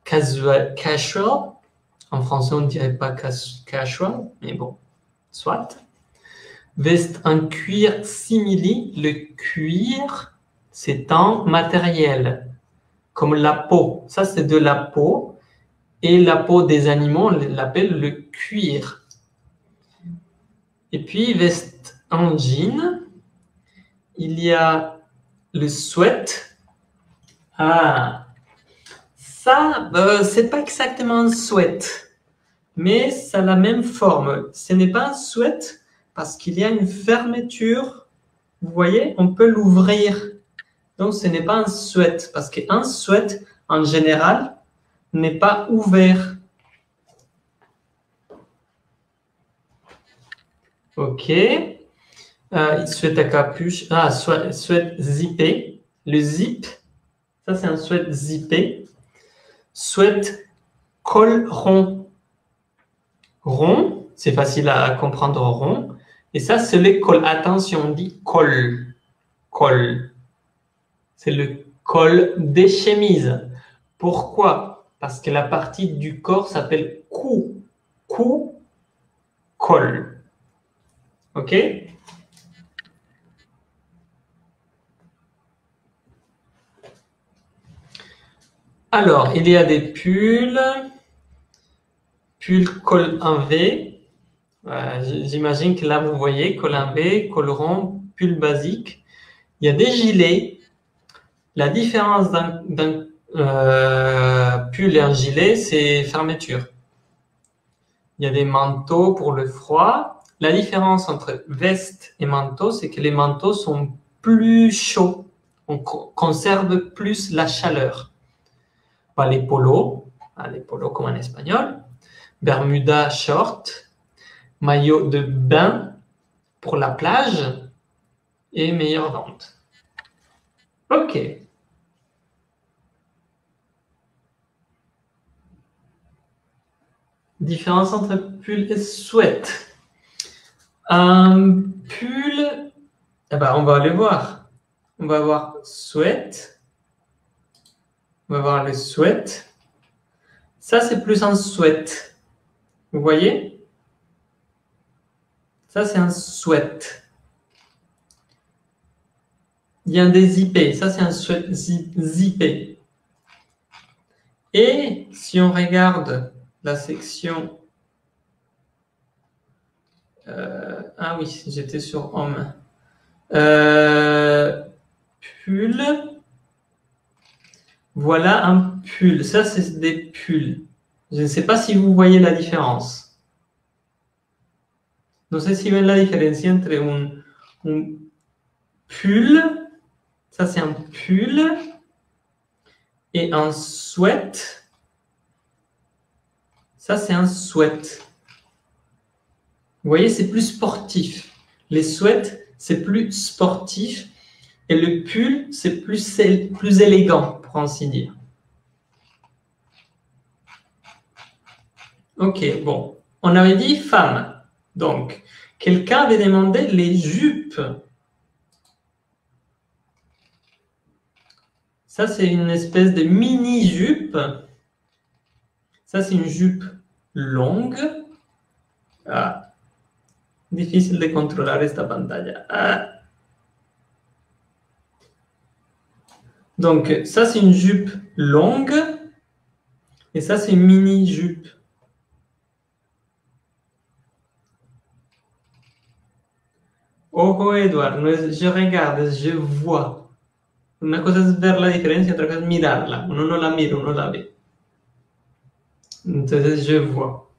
casual, casual. En français, on ne dirait pas casual, mais bon, soit. Veste en cuir simili. Le cuir, c'est un matériel, comme la peau. Ça, c'est de la peau. Et la peau des animaux, on l'appelle le cuir. Et puis, veste en jean. Il y a le sweat. Ah, ça, euh, c'est pas exactement un sweat, mais ça a la même forme. Ce n'est pas un sweat parce qu'il y a une fermeture. Vous voyez, on peut l'ouvrir. Donc, ce n'est pas un sweat parce qu'un sweat, en général, n'est pas ouvert. Ok. Euh, sweat à capuche. Ah, sweat zippé. Le zip, ça c'est un sweat zippé souhaite col rond. Rond, c'est facile à comprendre rond. Et ça, c'est le col. Attention, on dit col. Col. C'est le col des chemises. Pourquoi? Parce que la partie du corps s'appelle cou. Cou, col. OK? Alors, il y a des pulls, pull col en V. J'imagine que là, vous voyez, col en V, col rond, pull basique. Il y a des gilets. La différence d'un euh, pull et un gilet, c'est fermeture. Il y a des manteaux pour le froid. La différence entre veste et manteau, c'est que les manteaux sont plus chauds. On conserve plus la chaleur pas les polos, les polos comme en espagnol, Bermuda short, maillot de bain pour la plage et meilleure vente. Ok. Différence entre pull et sweat. Un pull, eh ben, on va aller voir. On va voir sweat. On va voir le sweat. Ça, c'est plus un sweat. Vous voyez? Ça, c'est un sweat. Il y a un dézippé. Ça, c'est un sweat zippé. Et si on regarde la section... Euh, ah oui, j'étais sur homme. Euh, pull. Voilà un pull. Ça, c'est des pulls. Je ne sais pas si vous voyez la différence. No sé si ven la différence entre un, un pull, ça c'est un pull, et un sweat, ça, c'est un sweat. Vous voyez, c'est plus sportif. Les sweats, c'est plus sportif. Et le pull, c'est plus, plus élégant, pour ainsi dire. Ok, bon. On avait dit femme. Donc, quelqu'un avait demandé les jupes. Ça, c'est une espèce de mini-jupe ça, c'est une jupe longue. Ah. Difícil de controlar esta pantalla. Ah. Donc, ça, c'est une jupe longue. Et ça, c'est une mini-jupe. Ojo, Edward, je regarde, je vois. Una cosa es ver la diferencia, otra cosa es mirarla. Uno no la mira, uno la ve. Entonces, je vois.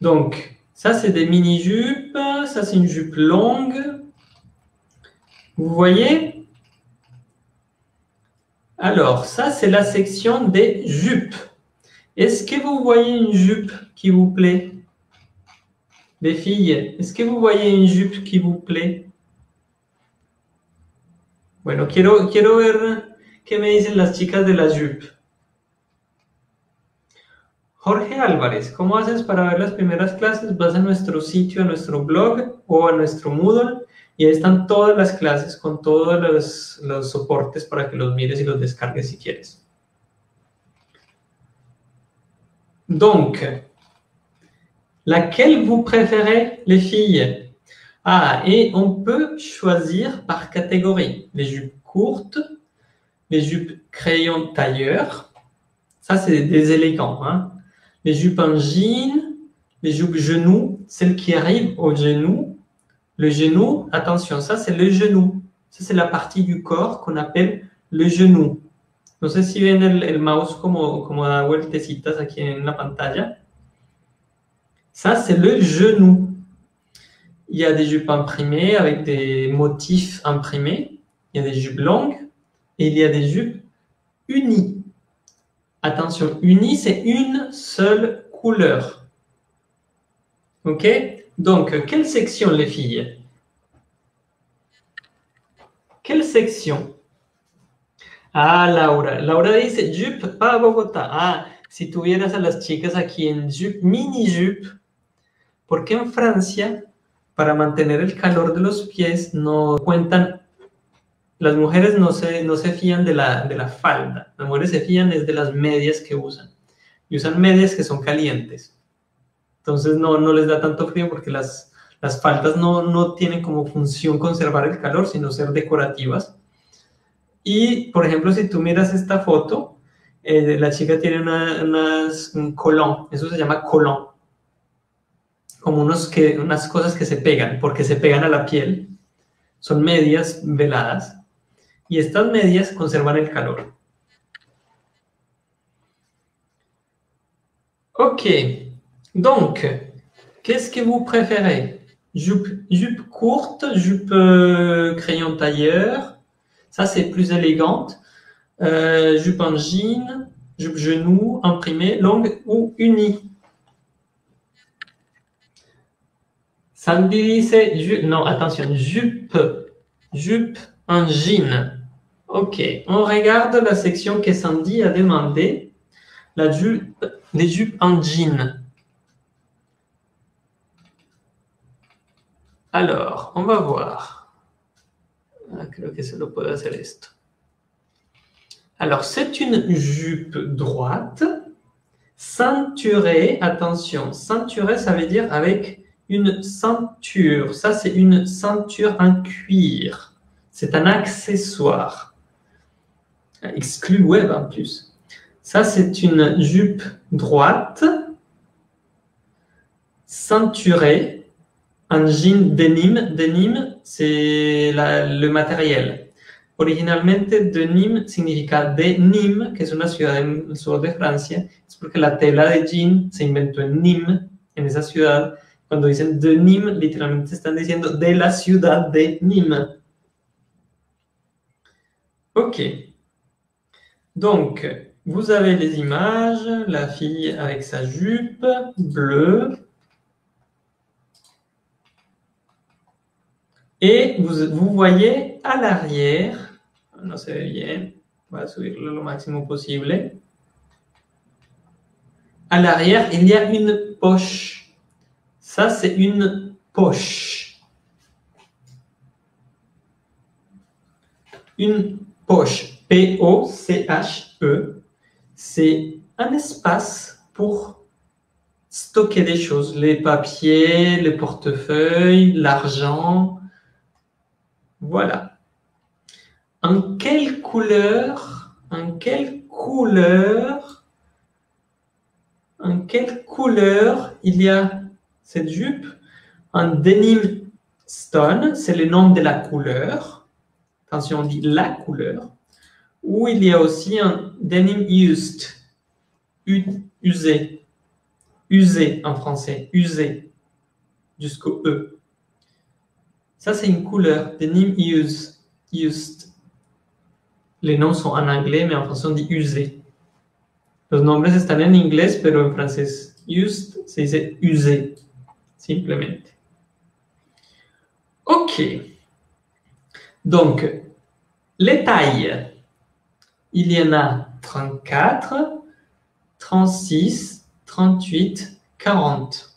Donc, ça, c'est des mini-jupes. Ça, c'est une jupe longue. Vous voyez? Alors, ça, c'est la section des jupes. Est-ce que vous voyez une jupe qui vous plaît? Les filles, que vous voyez une jupe qui vous plaît Bueno, quiero, quiero ver qué me dicen las chicas de la jupe. Jorge Álvarez, ¿cómo haces para ver las primeras clases? Vas a nuestro sitio, a nuestro blog o a nuestro Moodle y ahí están todas las clases con todos los, los soportes para que los mires y los descargues si quieres. Donc, laquelle vous préférez, les filles? Ah, et on peut choisir par catégorie. Les jupes courtes, les jupes crayon tailleur. Ça, c'est des élégants. Hein les jupes en jean, les jupes genoux, celles qui arrivent au genou. Le genou, attention, ça c'est le genou. Ça c'est la partie du corps qu'on appelle le genou. No sé si ven el, el mouse como, como da vueltecitas aquí en la pantalla. Ça c'est le genou. Il y a des jupes imprimées avec des motifs imprimés. Il y a des jupes longues et il y a des jupes unies. Attention, uni, c'est une seule couleur. OK? Donc, quelle section, les filles? Quelle section? Ah, Laura. Laura dice jupe para Bogotá. Ah, si tuvieras a las chicas aquí en jupe, mini jupe, ¿por qué en Francia, para mantener el calor de los pies, no cuentan las mujeres no se, no se fían de la, de la falda, las mujeres se fían es de las medias que usan. Y usan medias que son calientes. Entonces no, no les da tanto frío porque las, las faldas no, no tienen como función conservar el calor, sino ser decorativas. Y, por ejemplo, si tú miras esta foto, eh, la chica tiene una, un colón, eso se llama colón, como unos que, unas cosas que se pegan, porque se pegan a la piel. Son medias veladas y estas medias conservan el calor. Ok, donc, qu'est-ce que vous préférez? Jupe, jupe, courte, jupe euh, crayon tailleur, ça c'est plus élégante. Euh, jupe en jean, Jupe genou, imprimé, longue ou unie? Sandy dice, non, attention, jupe, jupe en jean. Ok, on regarde la section que Sandy a demandé, la jupe, les jupes en jean. Alors, on va voir. Ah. Alors, c'est une jupe droite, ceinturée. Attention, ceinturée, ça veut dire avec une ceinture. Ça, c'est une ceinture en cuir. C'est un accessoire. Exclu web en plus. Ça, c'est une jupe droite, ceinturée, un jean denim. Denim, c'est le matériel. Originalmente, denim significa de Nîmes, que es una ciudad en el sur de Francia. Es porque la tela de jean se inventó en Nîmes, en esa ciudad. Cuando dicen de Nîmes, literalmente están diciendo de la ciudad de Nîmes. Ok. Donc, vous avez les images, la fille avec sa jupe bleue, Et vous, voyez à l'arrière, no se ve bien, on va subirlo lo máximo posible. À l'arrière, il y a une poche. Ça, c'est une poche. Une poche, P-O-C-H-E, c'est un espace pour stocker des choses, les papiers, les portefeuilles, l'argent, voilà. En quelle couleur, en quelle couleur, en quelle couleur il y a cette jupe En denim stone, c'est le nom de la couleur. Attention, on dit la couleur. Ou il y a aussi un denim used, usé, usé en français, usé, jusqu'au E. Ça, c'est une couleur, denim used. used. Les noms sont en anglais, mais en français, on dit usé. Los nombres están en inglés, pero en francés used se dice usé, simplemente. Ok. Donc, les tailles. Il y en a 34, 36, 38, 40.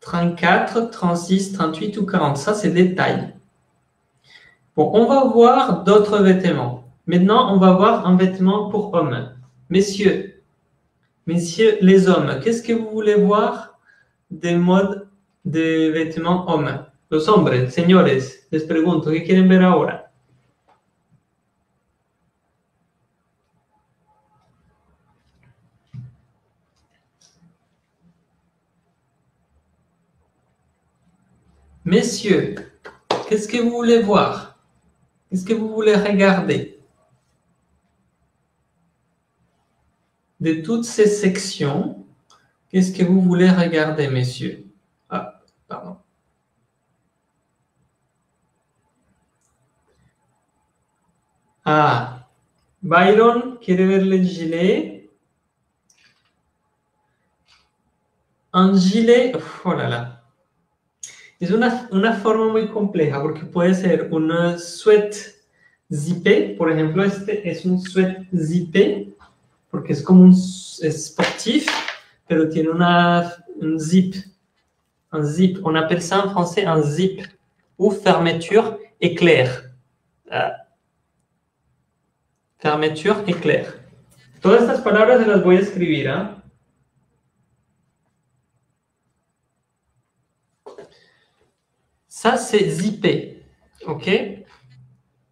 34, 36, 38 ou 40. Ça, c'est des tailles. Bon, on va voir d'autres vêtements. Maintenant, on va voir un vêtement pour hommes. Messieurs, messieurs les hommes, qu'est-ce que vous voulez voir des modes de vêtements hommes? Los hombres, señores, les pregunto, ¿qué quieren ver ahora? Messieurs, qu'est-ce que vous voulez voir? Qu'est-ce que vous voulez regarder? De toutes ces sections, qu'est-ce que vous voulez regarder, messieurs? Ah, pardon. Ah, Byron quiere ver le gilet. Un gilet, oh là là. Es una, una, forma muy compleja porque puede ser un sweat zippé, por ejemplo, este es un sweat zippé porque es como un sportif, pero tiene una, un zip, un zip. On appelle ça en français un zip ou fermeture éclair. Ah. Fermeture éclair. Todas estas palabras las voy a escribir. ¿eh? Ça, c'est zippé. ¿Ok?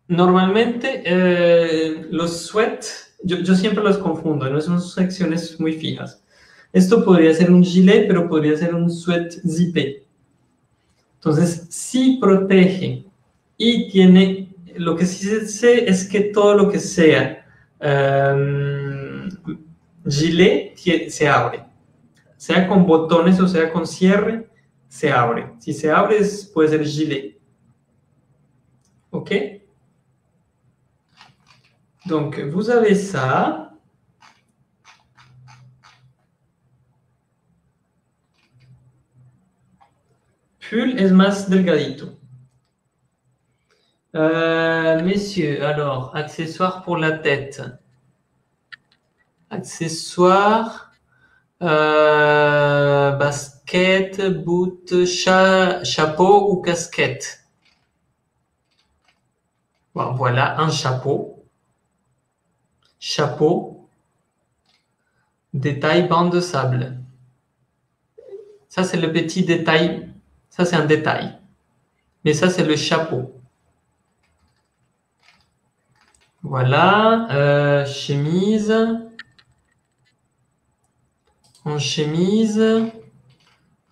Normalmente, eh, los sweat, yo, yo, siempre los confundo, no son secciones muy fijas. Esto podría ser un gilet, pero podría ser un sweat zippé. Entonces, sí protege y tiene, lo que sí sé es que todo lo que sea um, gilet se abre, sea con botones o sea con cierre, se abre. Si se abre, puede ser gilet. ¿Ok? Donc, vous avez ça. Pull es más delgadito. Euh, messieurs, alors, accessoires pour la tête. Accessoires, euh, basket, boot, chapeau ou casquette. voilà un chapeau. Chapeau. Détail bande de sable. Ça, c'est le petit détail. Ça, c'est un détail. Mais ça, c'est le chapeau. Voilà. Euh, chemise. En chemise,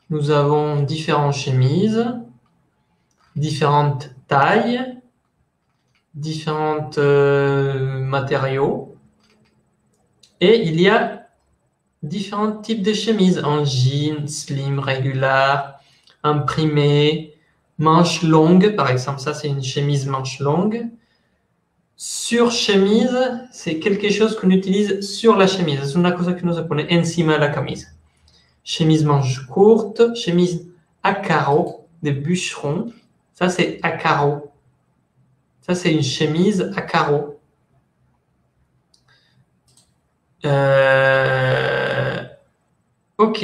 nous avons différentes chemises, différentes tailles, différents euh, matériaux. Et il y a différents types de chemises en jean, slim, régulière, imprimé, manche longue. Par exemple, ça c'est une chemise manche longue. Sur chemise, c'est quelque chose qu'on utilise sur la chemise. C'est une chose que nous pone encima la camisa. Chemise manche courte, chemise à carreaux, des bûcherons. Ça, c'est à carreaux. Ça, c'est une chemise à carreaux. Euh... Ok.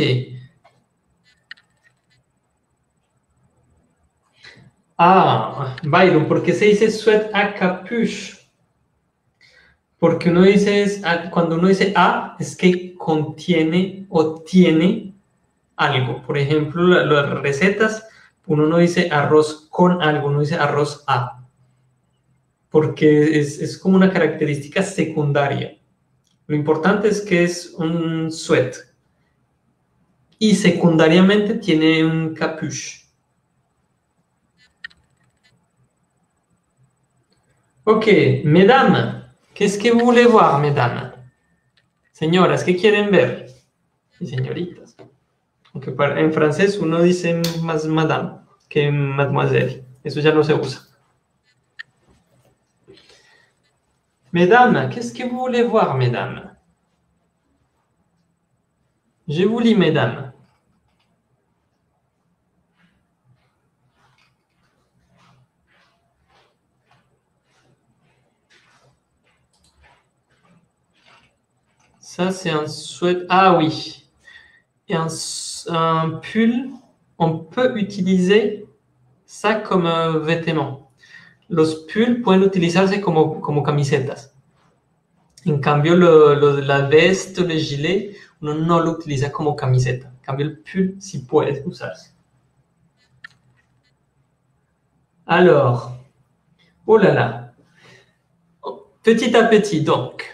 Ah, Byron, porque se dice sweat à capuche? Porque uno dice, cuando uno dice A, es que contiene o tiene algo. Por ejemplo, las recetas, uno no dice arroz con algo, uno dice arroz A. Porque es, es como una característica secundaria. Lo importante es que es un sweat. Y secundariamente tiene un capuche. Ok, mesdames. Qu'est-ce que vous voulez voir, mesdames Señoras, ¿qué quieren ver? Y señoritas. Aunque en francés uno dice más madame que mademoiselle. Eso ya no se usa. Mesdames, qu'est-ce que vous voulez voir, mesdames? Je vous lis, mesdames. Ça, c'est un sweat. Ah oui. Et un, pull, on peut utiliser ça comme un vêtement. Los pulls pueden utilizarse como, como camisetas. En cambio, la veste, le gilet, uno no lo utiliza como camiseta. En cambio, el pull sí puede usarse. Alors, oh là là. Petit à petit, donc.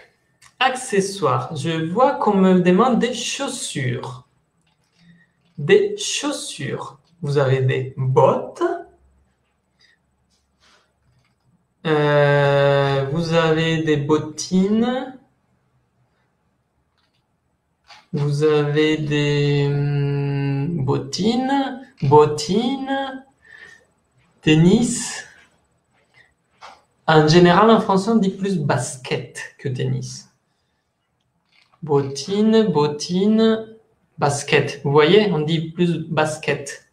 Accessoires. Je vois qu'on me demande des chaussures. Des chaussures. Vous avez des bottes. Euh, vous avez des bottines. Vous avez des hum, bottines, bottines, tennis. En général, en français, on dit plus basket que tennis. Bottine, bottine, basket. Vous voyez, on dit plus basket.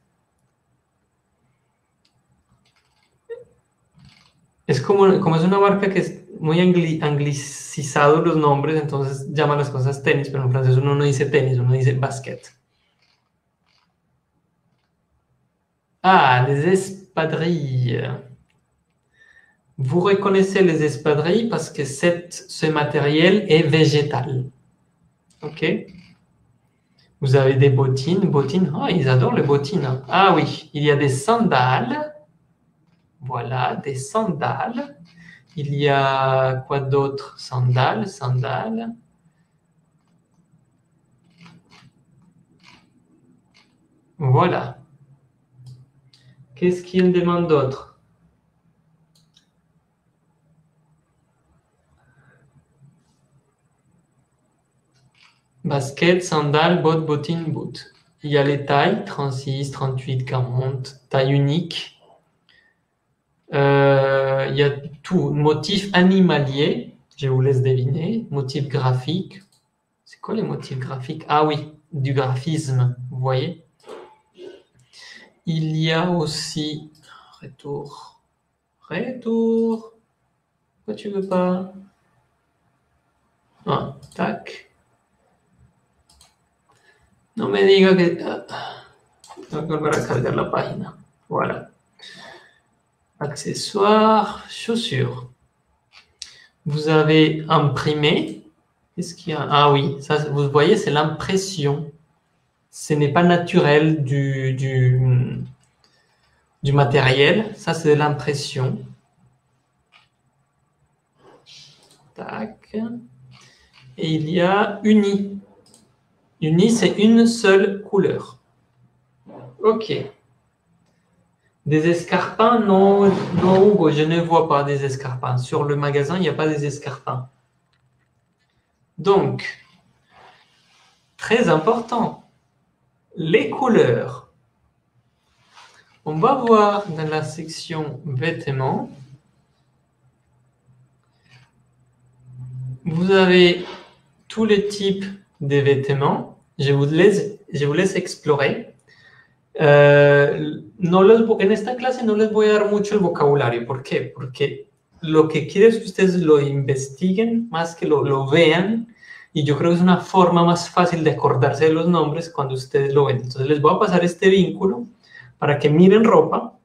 Es como, como es una marca que es muy anglicizado los nombres, entonces llama las cosas tenis, pero en francés uno no dice tenis, uno dice basket. Ah, les espadrilles. Vous reconnaissez les espadrilles parce que ce matériel est végétal. Ok. Vous avez des bottines. Bottines, oh, ils adorent les bottines. Ah oui, il y a des sandales. Voilà, des sandales. Il y a quoi d'autre? Sandales, sandales. Voilà. Qu'est-ce qu'il demande d'autre? Basket, sandales, bottes, bottines, boots. Il y a les tailles, 36, 38, 40, taille unique. Euh, il y a tout, motif animalier, Je vous laisse deviner. Motif graphique. C'est quoi les motifs graphiques? Ah oui, du graphisme, vous voyez? Il y a aussi... Retour. Retour. Pourquoi tu veux pas? Ah, tac. No me diga que... Que volver a cargar la. Voilà. Accessoires, chaussures. Vous avez imprimé. Qu'est-ce qu'il Ah oui, ça, vous voyez, c'est l'impression. Ce n'est pas naturel du, du, du matériel. Ça, c'est l'impression. Et il y a uni. Uni, c'est une seule couleur. Ok. Des escarpins, non, non, Hugo, je ne vois pas des escarpins. Sur le magasin, il n'y a pas des escarpins. Donc, très important, les couleurs. On va voir dans la section vêtements. Vous avez tous les types de vêtements. Je vous laisse, je vous laisse explorer. Eh, no les, en esta clase no les voy a dar mucho el vocabulario. ¿Por qué? Porque lo que quiero es que ustedes lo investiguen más que lo, lo vean. Y yo creo que es una forma más fácil de acordarse de los nombres cuando ustedes lo ven. Entonces les voy a pasar este vínculo para que miren ropa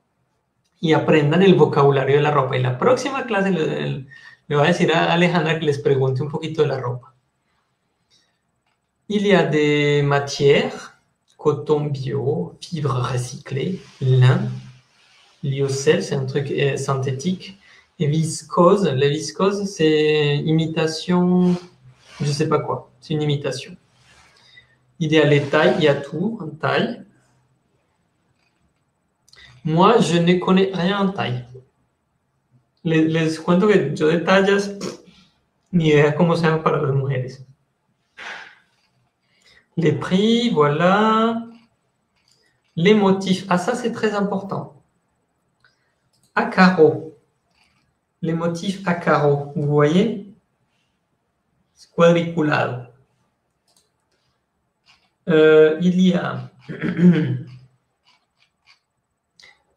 y aprendan el vocabulario de la ropa. Y la próxima clase le, le voy a decir a Alejandra que les pregunte un poquito de la ropa. Il y a des matières coton bio, fibres recyclées, lin, lyocell, c'est un truc euh, synthétique, et viscose. La viscose, c'est imitation, je sais pas quoi, c'est une imitation. Il y a les tailles, il y a tout en taille. Moi, je ne connais rien en taille. Les, les cuento que yo de tallas, ni idea cómo sean para las mujeres? Les prix, voilà. Les motifs. Ah, ça, c'est très important. À carreaux. Les motifs à carreaux. Vous voyez? Quadriculado. Euh, il y a *clears throat*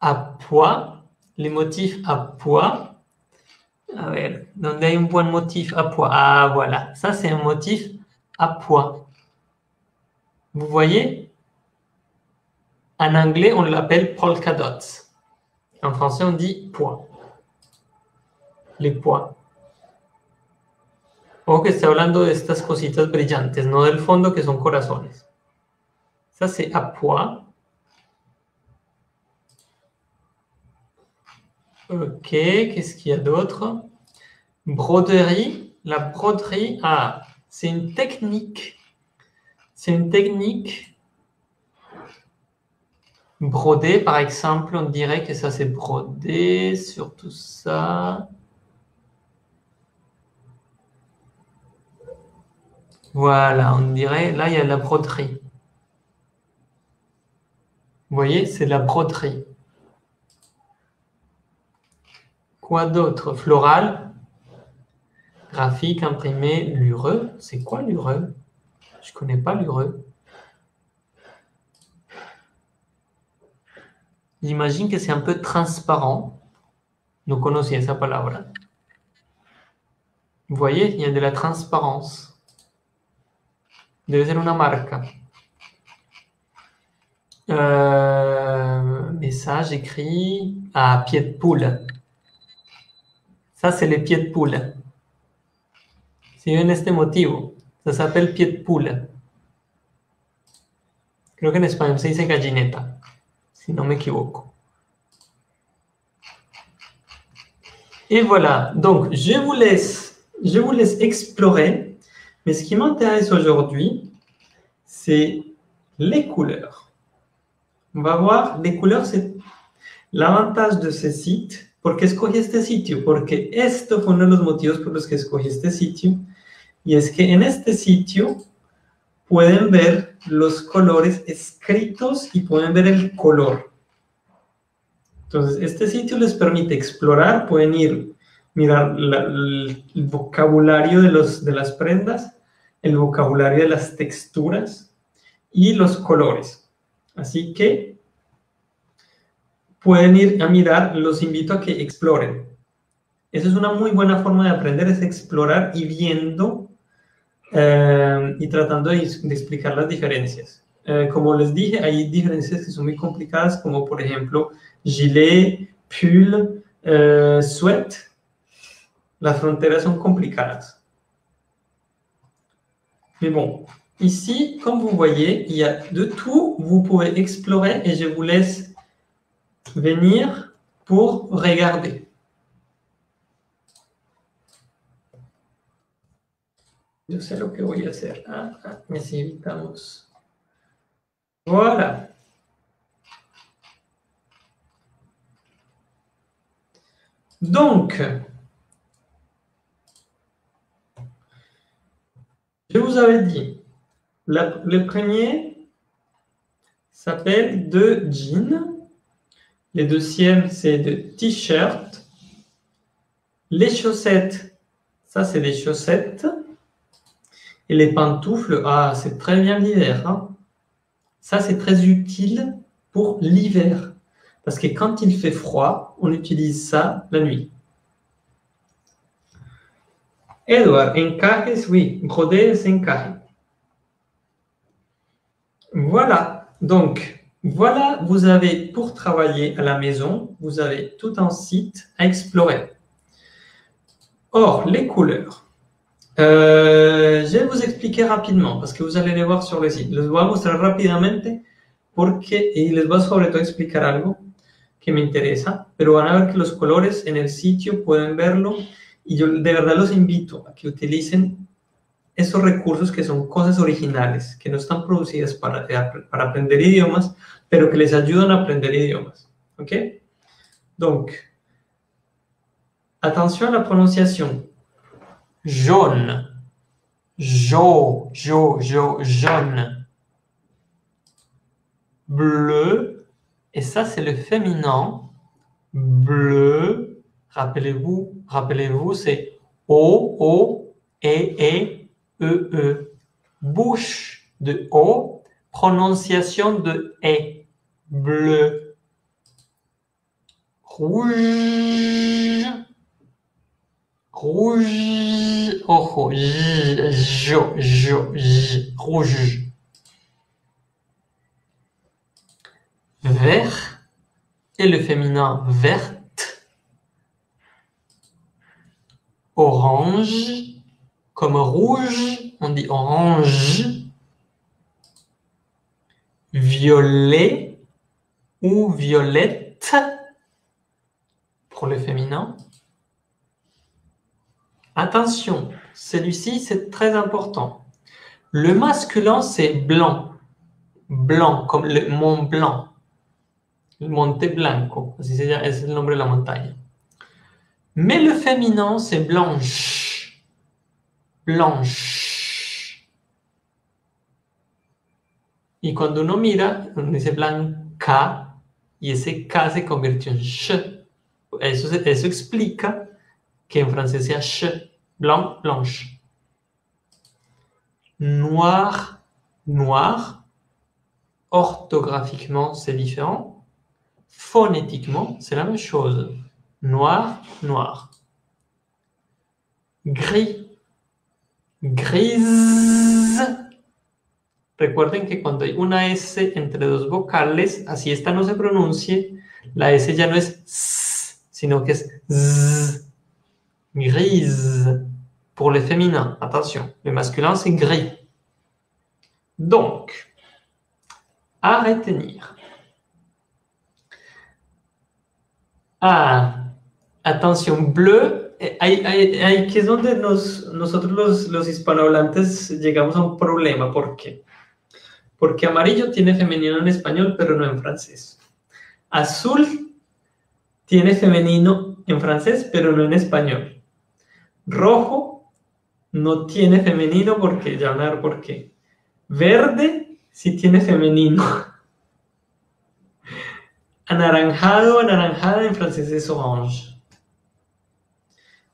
à poids, les motifs à poids. A ver, ¿dónde hay un buen motif à poids Ah, voilà. Ça, c'est un motif à poids. Vous voyez En anglais, on l'appelle polka dots. En français, on dit poids. Les poids. Ojo que estoy hablando de estas cositas brillantes, no del fondo que son corazones. Ça, c'est à poids. Ok, qu'est-ce qu'il y a d'autre Broderie. La broderie, ah, c'est une technique c'est une technique brodée, par exemple, on dirait que ça c'est brodé sur tout ça. Voilà, on dirait, là il y a la broderie. Vous voyez, c'est la broderie. Quoi d'autre? Floral, graphique, imprimé, lureux. C'est quoi lureux? Je connais pas l'heureux. J'imagine que c'est un peu transparent. No conocía esa palabra. Vous voyez, il y a de la transparence. Debe ser una. Euh, message écrit à pied de poule. Ça, c'est les pieds de poule. Si ven este motivo, Ça s'appelle pied de. Creo qu'en espagnol se dice gallineta, si no me equivoco. Et voilà, donc je vous laisse, je vous laisse explorer, mais ce qui m'intéresse aujourd'hui, c'est les couleurs. On va voir, les couleurs, c'est l'avantage de ce site. ¿Por qué escogí este sitio? Porque esto fue uno de los motivos por los que escogí este sitio. Y es que en este sitio pueden ver los colores escritos y pueden ver el color. Entonces, este sitio les permite explorar, pueden ir mirar el, vocabulario de, los, de las prendas, el vocabulario de las texturas y los colores. Así que pueden ir a mirar, los invito a que exploren. Esa es una muy buena forma de aprender, es explorar y viendo eh, y tratando de, explicar las diferencias. Eh, como les dije, hay diferencias que son muy complicadas, como por ejemplo gilet, pull, euh, sweat. Las fronteras sont complicadas. Mais bon, ici, comme vous voyez, il y a de tout. Vous pouvez explorer et je vous laisse venir pour regarder. Je sais ce que voy. Ah. Voilà. Donc, je vous avais dit, le premier s'appelle de jean, le deuxième c'est de t-shirt, les chaussettes, ça c'est des chaussettes, et les pantoufles, ah c'est très bien l'hiver, hein. ça c'est très utile pour l'hiver. Parce que quand il fait froid, on utilise ça la nuit. Edouard, encajes, oui. Brodé, c'est encaje. Voilà. Donc, voilà, vous avez pour travailler à la maison, vous avez tout un site à explorer. Or, les couleurs. Euh, je vais vous expliquer rapidement parce que vous allez les voir sur le site. Les voy a mostrar rápidamente porque, y les voy a sobre todo explicar algo que me interesa, pero van a ver que los colores en el sitio pueden verlo y yo de verdad los invito a que utilicen esos recursos que son cosas originales, que no están producidas para, para aprender idiomas, pero que les ayudan a aprender idiomas. ¿Ok? Donc, attention à la prononciation. Jaune. Jo, jo, jo, jaune. Bleu. Et ça, c'est le féminin. Bleu. Rappelez-vous, rappelez-vous, c'est O, O, E, E, E, E. Bouche de O, prononciation de E. Bleu. Rouge. Rouge. J, jo, jo, rouge. vert et le féminin verte, orange, comme rouge, on dit orange, violet ou violette pour le féminin. Attention, celui-ci c'est très important. Le masculin c'est blanc, blanc comme le Mont Blanc. Monte Blanco, es el nombre de la montaña. Mais le féminin, c'est blanche. Blanche. Y cuando uno mira, uno dice blanca, y ese K se convirtió en sh. Eso, eso explica que en francés sea sh. Blanc, blanche. Noir, noir. Orthographiquement, c'est différent phonétiquement, c'est la même chose. Noir, noir. Gris, grise. Recuerden que cuando hay una S entre dos vocales, así esta no se pronuncie, la S ya no es S, sino que es Z. Grise. Pour le féminin, attention. Le masculin, c'est gris. Donc, à retenir. Ah, atención, bleu. Eh, hay, hay, que es donde nos, nosotros los, los hispanohablantes llegamos a un problema. ¿Por qué? Porque amarillo tiene femenino en español, pero no en francés. Azul tiene femenino en francés, pero no en español. Rojo no tiene femenino porque, ya van por qué. Verde sí tiene femenino. *laughs* Anaranjado, anaranjada en francés es orange.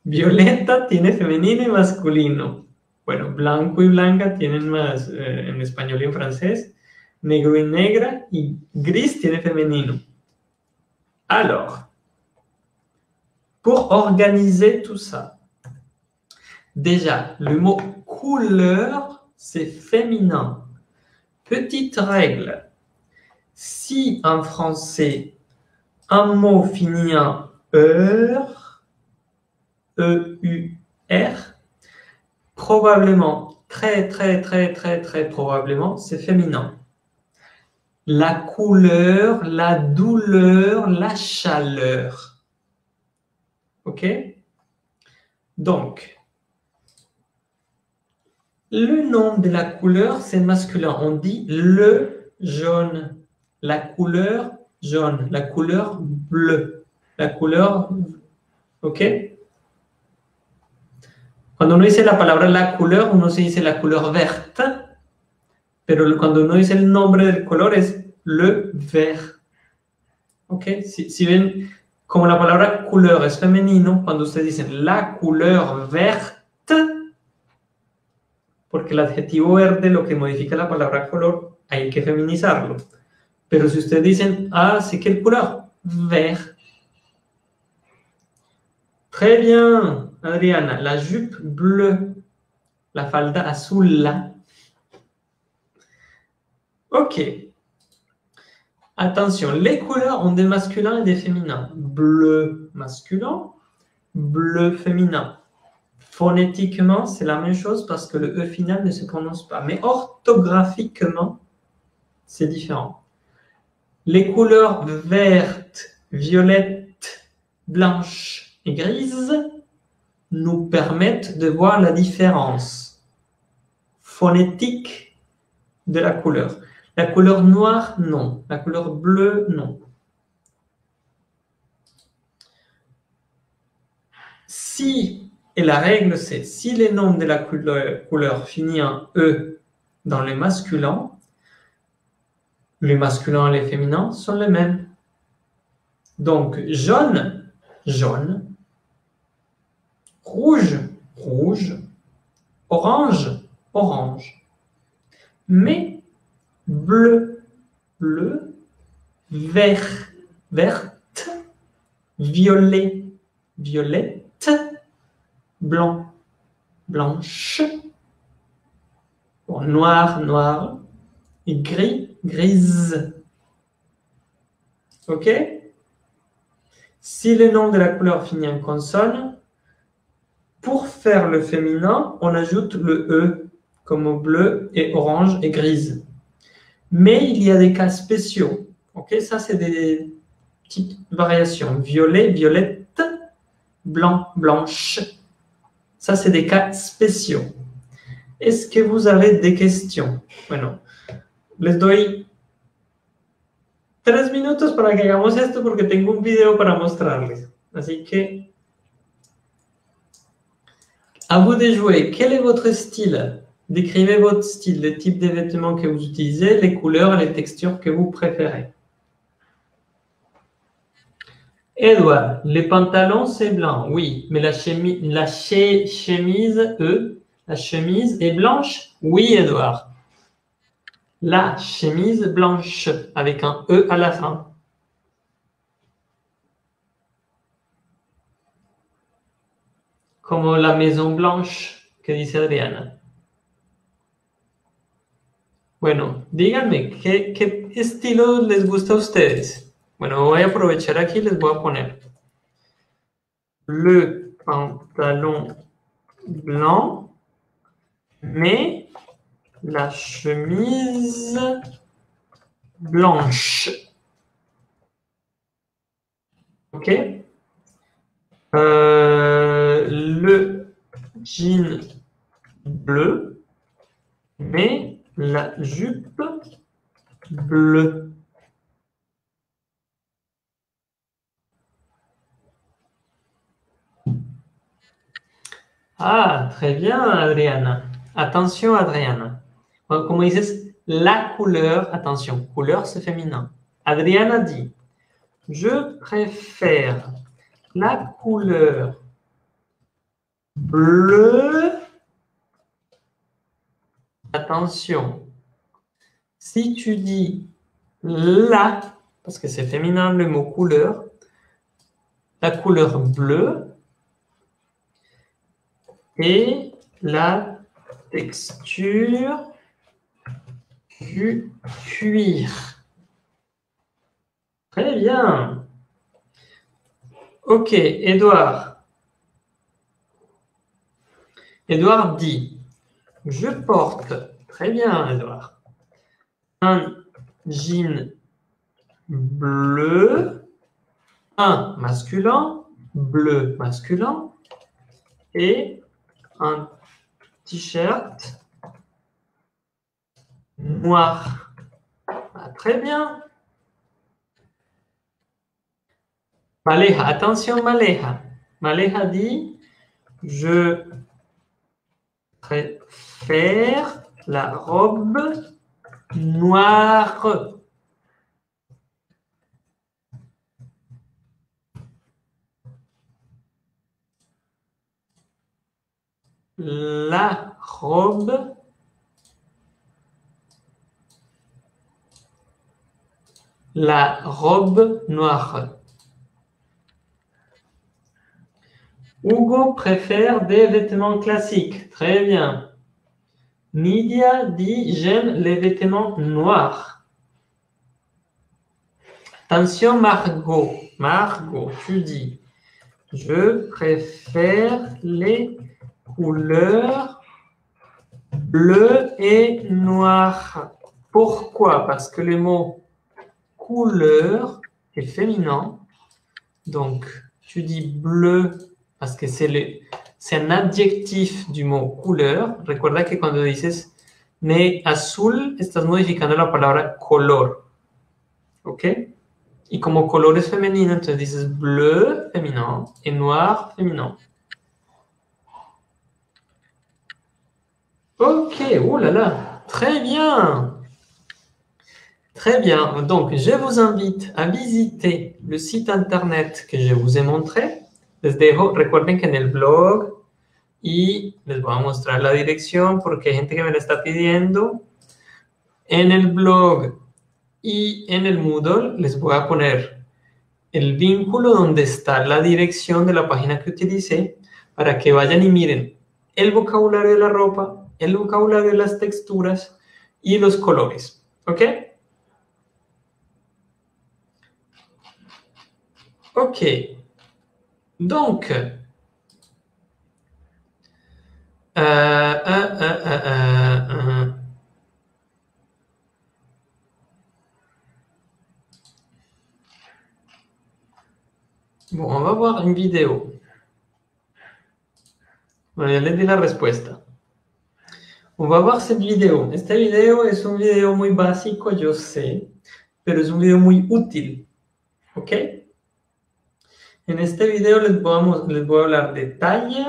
Violeta tiene femenino y masculino. Bueno, blanco y blanca tienen más eh, en español y en francés. Negro y negra y gris tiene femenino. Alors, pour organiser tout ça, déjà, le mot couleur, c'est féminin. Petite règle, si en français, un mot finit en heure, E-U-R, probablement, très, très, très, très, très probablement, c'est féminin. La couleur, la douleur, la chaleur. OK? Donc, le nom de la couleur, c'est masculin. On dit le jaune. La couleur jaune. La couleur bleue. La couleur. ¿Ok? Cuando uno dice la palabra la couleur, uno se dice la couleur verte. Pero cuando uno dice el nombre del color es le vert. ¿Ok? Si, si ven, la palabra couleur es femenino, cuando ustedes dicen la couleur verte, porque el adjetivo verde lo que modifica la palabra color, hay que feminizarlo. Pero si ustedes dicen, ah, c'est quelle couleur Vert. Très bien, Adriana. La jupe bleue. La falda azul. Ok. Attention, les couleurs ont des masculins et des féminins. Bleu masculin, bleu féminin. Phonétiquement, c'est la même chose parce que le E final ne se prononce pas. Mais orthographiquement, c'est différent. Les couleurs vertes, violettes, blanches et grises nous permettent de voir la différence phonétique de la couleur. La couleur noire, non. La couleur bleue, non. Si, et la règle c'est, si les noms de la couleur, couleur finissent en E dans les masculins, les masculins et les féminins sont les mêmes. Donc, jaune, jaune. Rouge, rouge. Orange, orange. Mais bleu, bleu. Vert, verte. Violet, violette. Blanc, blanche. noir, noir. Et gris, grise. OK? Si le nom de la couleur finit en consonne, pour faire le féminin, on ajoute le E comme bleu et orange et grise. Mais il y a des cas spéciaux. OK? Ça, c'est des petites variations. Violet, violette, blanc, blanche. Ça, c'est des cas spéciaux. Est-ce que vous avez des questions? Bueno, les doy tres minutos para que hagamos esto porque tengo un video para mostrarles. Así que, vous de jouer. Quel est votre style? Décrivez votre style, le type de vêtements que vous utilisez, les couleurs et les textures que vous préférez. Edouard, les pantalons, c'est blanc. Oui, mais la, chemise, la chemise, eux, la chemise est blanche? Oui, Edouard. La chemise blanche avec un E à la fin. Como la maison blanche que dice Adriana. Bueno, díganme, ¿qué, ¿qué, estilo les gusta a ustedes? Bueno, voy a aprovechar aquí y les voy a poner le pantalon blanc, mais la chemise blanche. OK? Euh, Le jean bleu, mais la jupe bleue. Ah, très bien, Adriana. Attention, Adriana. Como dices, la couleur, attention, couleur c'est féminin. Adriana dit, je préfère la couleur bleu. Attention, si tu dis la, parce que c'est féminin le mot couleur, la couleur bleue et la texture du cuir. Très bien. Ok, Edouard. Edouard dit, je porte, très bien Edouard, un jean bleu, un masculin, bleu masculin, et un t-shirt noir. Très bien. Maleja, attention Maleja. Maleja dit, je préfère la robe noire. La robe la robe noire. Hugo préfère des vêtements classiques. Très bien. Nidia dit j'aime les vêtements noirs. Attention Margot. Margot, tu dis je préfère les couleurs bleu et noir. Pourquoi? Parce que les mots couleur est féminin. Donc, tu dis bleu parce que c'est un adjectif du mot couleur. Recuerda que cuando dices me azul, estás modificando la palabra color. ¿Ok? Y como color es femenino, entonces dices bleu féminin et noir féminin. Ok, oh là très bien. Très bien. Donc, je vous invite a visiter le site internet que je vous ai montré. Les dejo, recuerden que en el blog y les voy a mostrar la dirección porque hay gente que me la está pidiendo. En el blog y en el Moodle les voy a poner el vínculo donde está la dirección de la página que utilicé para que vayan y miren el vocabulario de la ropa, el vocabulario de las texturas y los colores. ¿Ok? Ok. Donc, euh, euh, euh, bon, on va voir une vidéo. La respuesta. On va voir cette vidéo. Esta video es un video muy básico, yo sé, pero es un video muy útil. ¿Ok? En este voy les voy a de taille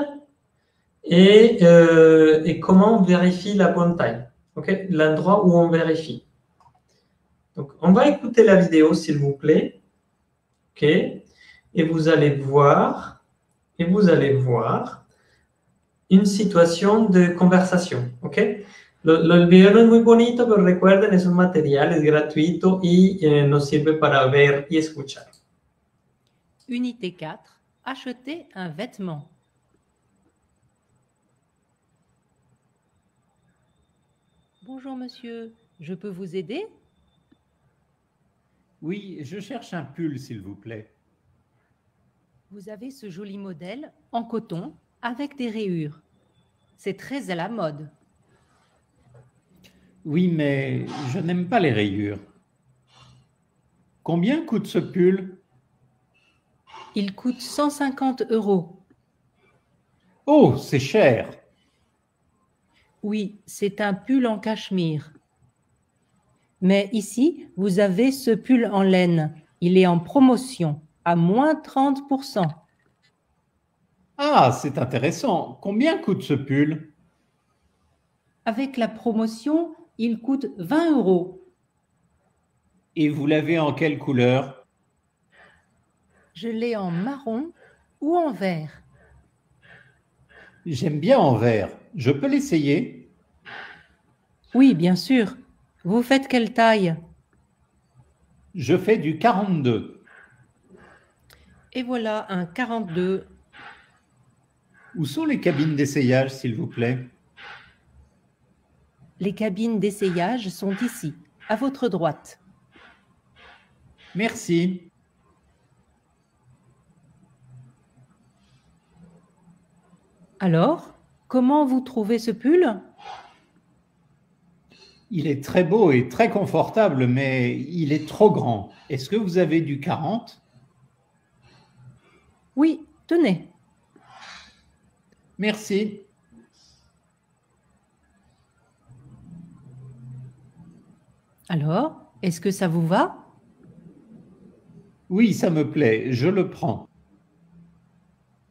et, et comment on vérifie la bonne taille. Okay? L'endroit où on vérifie. Donc, on va écouter la vidéo, s'il vous plaît. OK? Et vous allez voir, et vous allez voir une situation de conversation. ¿ok? Lo, lo, el video es muy bonito, pero recuerden, es un material, es gratuito y eh, nos sirve para ver y escuchar. Unité 4. Acheter un vêtement. Bonjour monsieur, je peux vous aider? Oui, je cherche un pull, s'il vous plaît. Vous avez ce joli modèle en coton avec des rayures. C'est très à la mode. Oui, mais je n'aime pas les rayures. Combien coûte ce pull? Il coûte 150 euros. Oh, c'est cher. Oui, c'est un pull en cachemire. Mais ici, vous avez ce pull en laine. Il est en promotion, à moins 30%. Ah, c'est intéressant. Combien coûte ce pull? Avec la promotion, il coûte 20 euros. Et vous l'avez en quelle couleur? Je l'ai en marron ou en vert. J'aime bien en vert. Je peux l'essayer? Oui, bien sûr. Vous faites quelle taille? Je fais du 42. Et voilà un 42. Où sont les cabines d'essayage, s'il vous plaît? Les cabines d'essayage sont ici, à votre droite. Merci. Alors, comment vous trouvez ce pull? Il est très beau et très confortable, mais il est trop grand. Est-ce que vous avez du 40 Oui, tenez. Merci. Alors, est-ce que ça vous va? Oui, ça me plaît. Je le prends.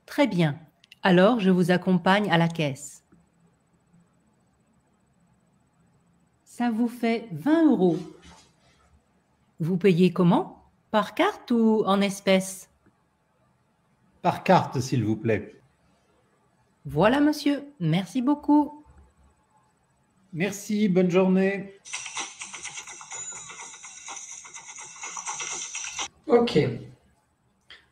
Très bien. Alors, je vous accompagne à la caisse. Ça vous fait 20 euros. Vous payez comment? Par carte ou en espèces? Par carte, s'il vous plaît. Voilà, monsieur. Merci beaucoup. Merci, bonne journée. Ok.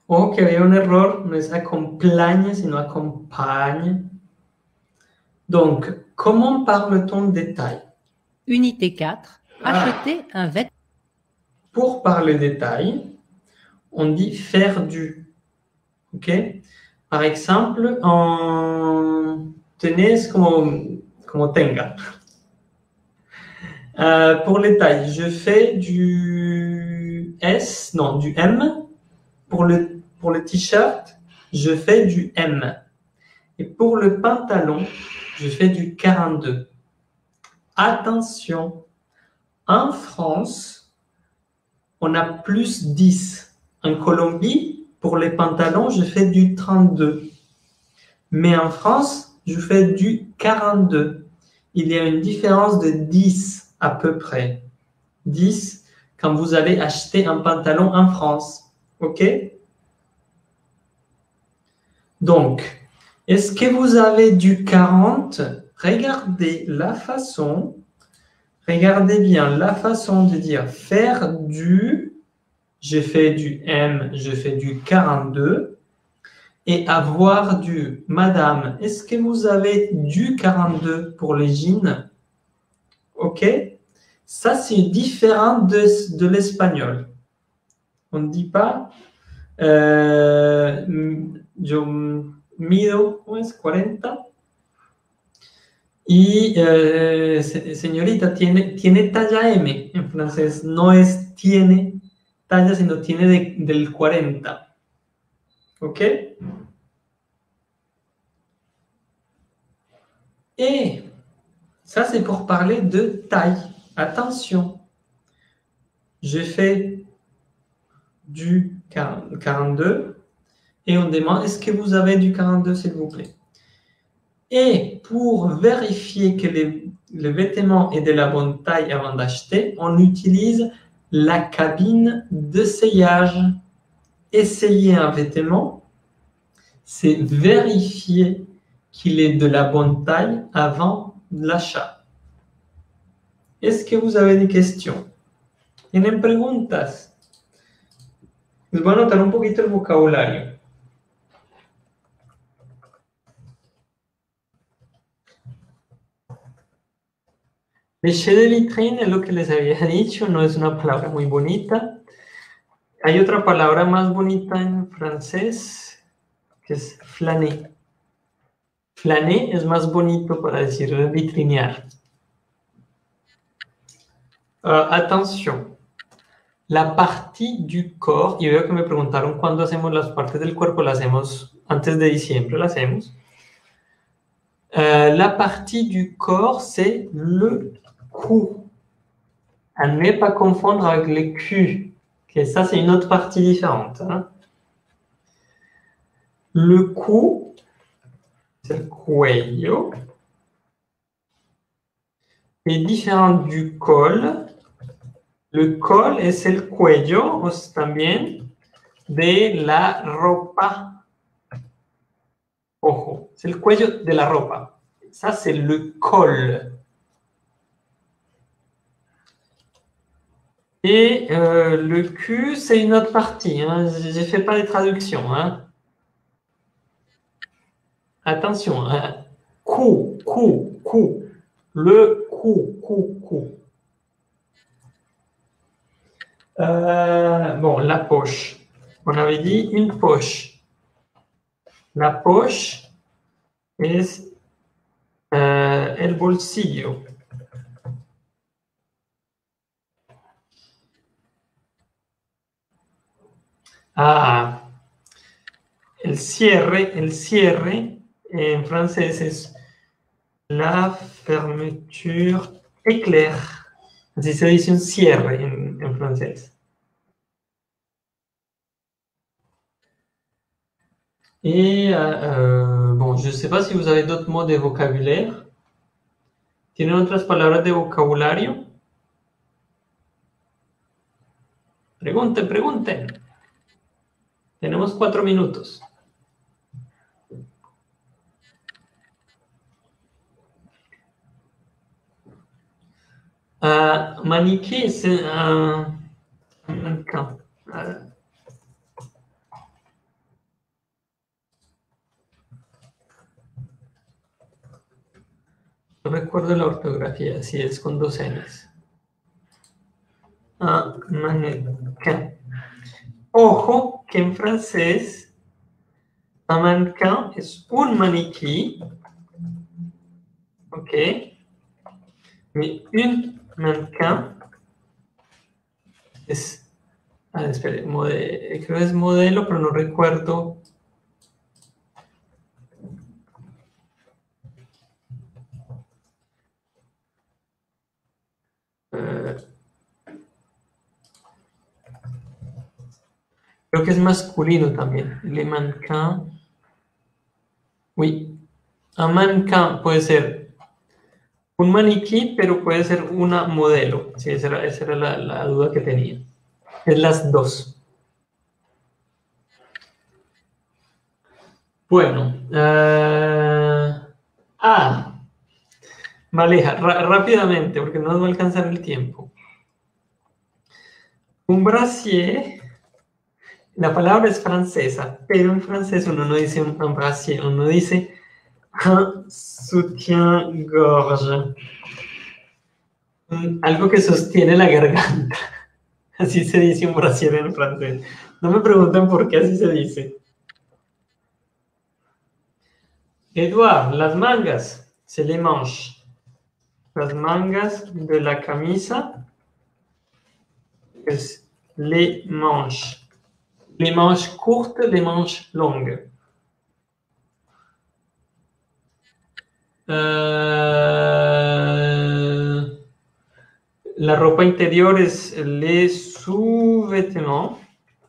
Ojo que había un error, no es accompagne, sino accompagne. Donc, comment parle-t-on détail? Unité 4. Ah. Acheter un vêtement. Pour parler détail, on dit faire du. Ok? Par exemple, en tenez como, como tenga. Euh, pour les tailles, je fais du S, non, du M. Pour le, pour le t-shirt, je fais du M. Et pour le pantalon, je fais du 42. Attention, en France, on a plus 10. En Colombie, pour les pantalons, je fais du 32. Mais en France, je fais du 42. Il y a une différence de 10 à peu près. 10 quand vous allez acheter un pantalon en France. OK? Donc, est-ce que vous avez du 40 Regardez la façon, regardez bien la façon de dire faire du, je fais du M, je fais du 42, et avoir du, madame, est-ce que vous avez du 42 pour les jeans? Ok Ça, c'est différent de, de l'espagnol. On ne dit pas, euh, yo mido, ¿cómo es? 40. Y eh, se- señorita, tiene, tiene talla M en francés, no es tiene talla, sino tiene de- del 40. ¿Ok? Et ça, c'est pour parler de taille. Attention, je fais du 40 42 et on demande est-ce que vous avez du 42 s'il vous plaît? Et pour vérifier que le vêtement est de la bonne taille avant d'acheter, on utilise la cabine d'essayage. Essayer un vêtement, c'est vérifier qu'il est de la bonne taille avant l'achat. Est-ce que vous avez des questions? ¿Tienen preguntas? Les a un poquito el vocabulario. Lécher de vitrine es lo que les había *laughs* dicho, no es una palabra muy bonita. Hay otra palabra más bonita en francés que es flâner. Flâner es más bonito para decir vitrinear. Ah, atención, la partie du corps, y veo que me preguntaron cuándo hacemos las partes del cuerpo, las hacemos antes de diciembre, las hacemos. Euh, la partie du corps, c'est le cou. À ne pas confondre avec le cul. Ok, ça, c'est une autre partie différente. hein. Le cou, c'est le cuello. est différent du col. Le col es el cuello también de la ropa. Ojo, c'est le cuello de la ropa. Ça, c'est le col. Et euh, le cul, c'est une autre partie. Je ne fais pas les traductions. Hein. Attention. Hein. Cou, cou, cou. Le cou, cou, cou. Euh, bon, la poche. On avait dit une poche. La poche es euh, el bolsillo. Ah, el cierre, el cierre en francés es la fermeture éclair. Así se dice un cierre en, francés. Et euh, bon, je ne sais pas si vous avez d'autres mots de vocabulaire. ¿Tienen otras palabras de vocabulario? Pregunten, pregunten. Tenemos cuatro minutos. Uh, un, un camp. Uh, no recuerdo la ortografía, si es con dos N's. Ah. Ojo que en francés, un mannequin es un maniquí. Ok. Mais un mannequin es. Ah, espere, creo que es modelo, pero no recuerdo. Uh, creo que es masculino también. Le mannequin. Oui. Un mannequin puede ser un maniquí, pero puede ser una modelo. Sí, esa era, la, duda que tenía. Es las dos. Bueno. Uh, ah. Maleja, rápidamente, porque no nos va a alcanzar el tiempo. Un brasier, la palabra es francesa, pero en francés uno no dice un brasier, uno dice un soutien-gorge. Algo que sostiene la garganta. *laughs* Así se dice un brasier en francés. No me pregunten por qué así se dice. Edouard, las mangas, se les manches. Las mangas de la camisa es les manches. Les manches courtes, les manches longues. Uh, la ropa interior es les sous-vêtements,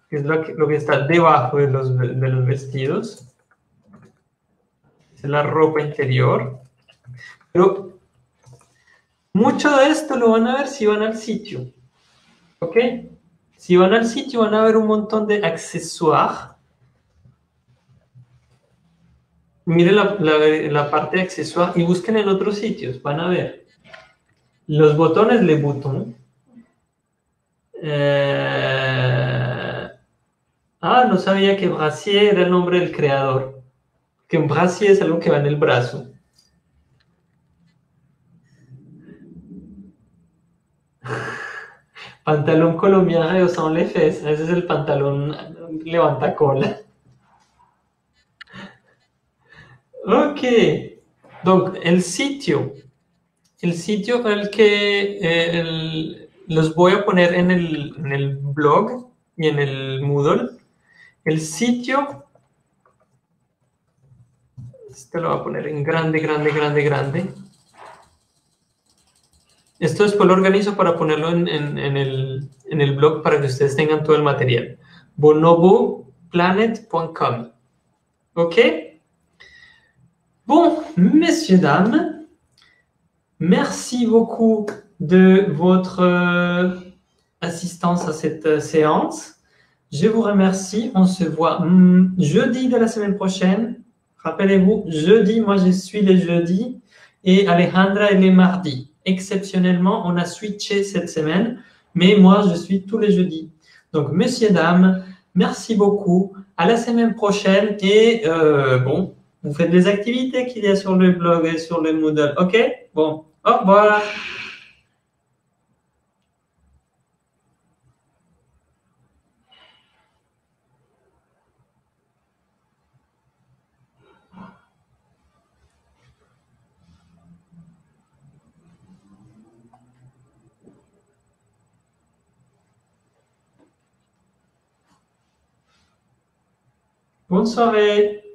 que es lo que, está debajo de de los vestidos. Es la ropa interior. Pero mucho de esto lo van a ver si van al sitio. ¿Ok? Si van al sitio van a ver un montón de accessoires. Miren la, la, parte de accesorios y busquen en otros sitios, van a ver. Los botones Le Bouton. Eh, ah, no sabía que brasier era el nombre del creador. Que un brasier es algo que va en el brazo. Pantalón colombiano de Osan Lefes. Ese es el pantalón levanta cola. Ok. Donc, el sitio. El sitio al que eh, los voy a poner en el, en el, blog y en el Moodle. El sitio. Este lo voy a poner en grande, grande, grande, grande. Esto después lo organizo para ponerlo en, en, en, el, blog para que ustedes tengan todo el material. bonoboplanet.com. ¿Ok? Bon, messieurs, dames, merci beaucoup de votre euh, assistance à cette euh, séance. Je vous remercie. On se voit mm, jeudi de la semaine prochaine. Rappelez-vous, jeudi, moi je suis les jeudis et Alejandra est les mardis. Exceptionnellement, on a switché cette semaine, mais moi je suis tous les jeudis. Donc, messieurs, dames, merci beaucoup. À la semaine prochaine et euh, bon, vous faites les activités qu'il y a sur le blog et sur le Moodle. OK? Bon, au revoir. Bonne soirée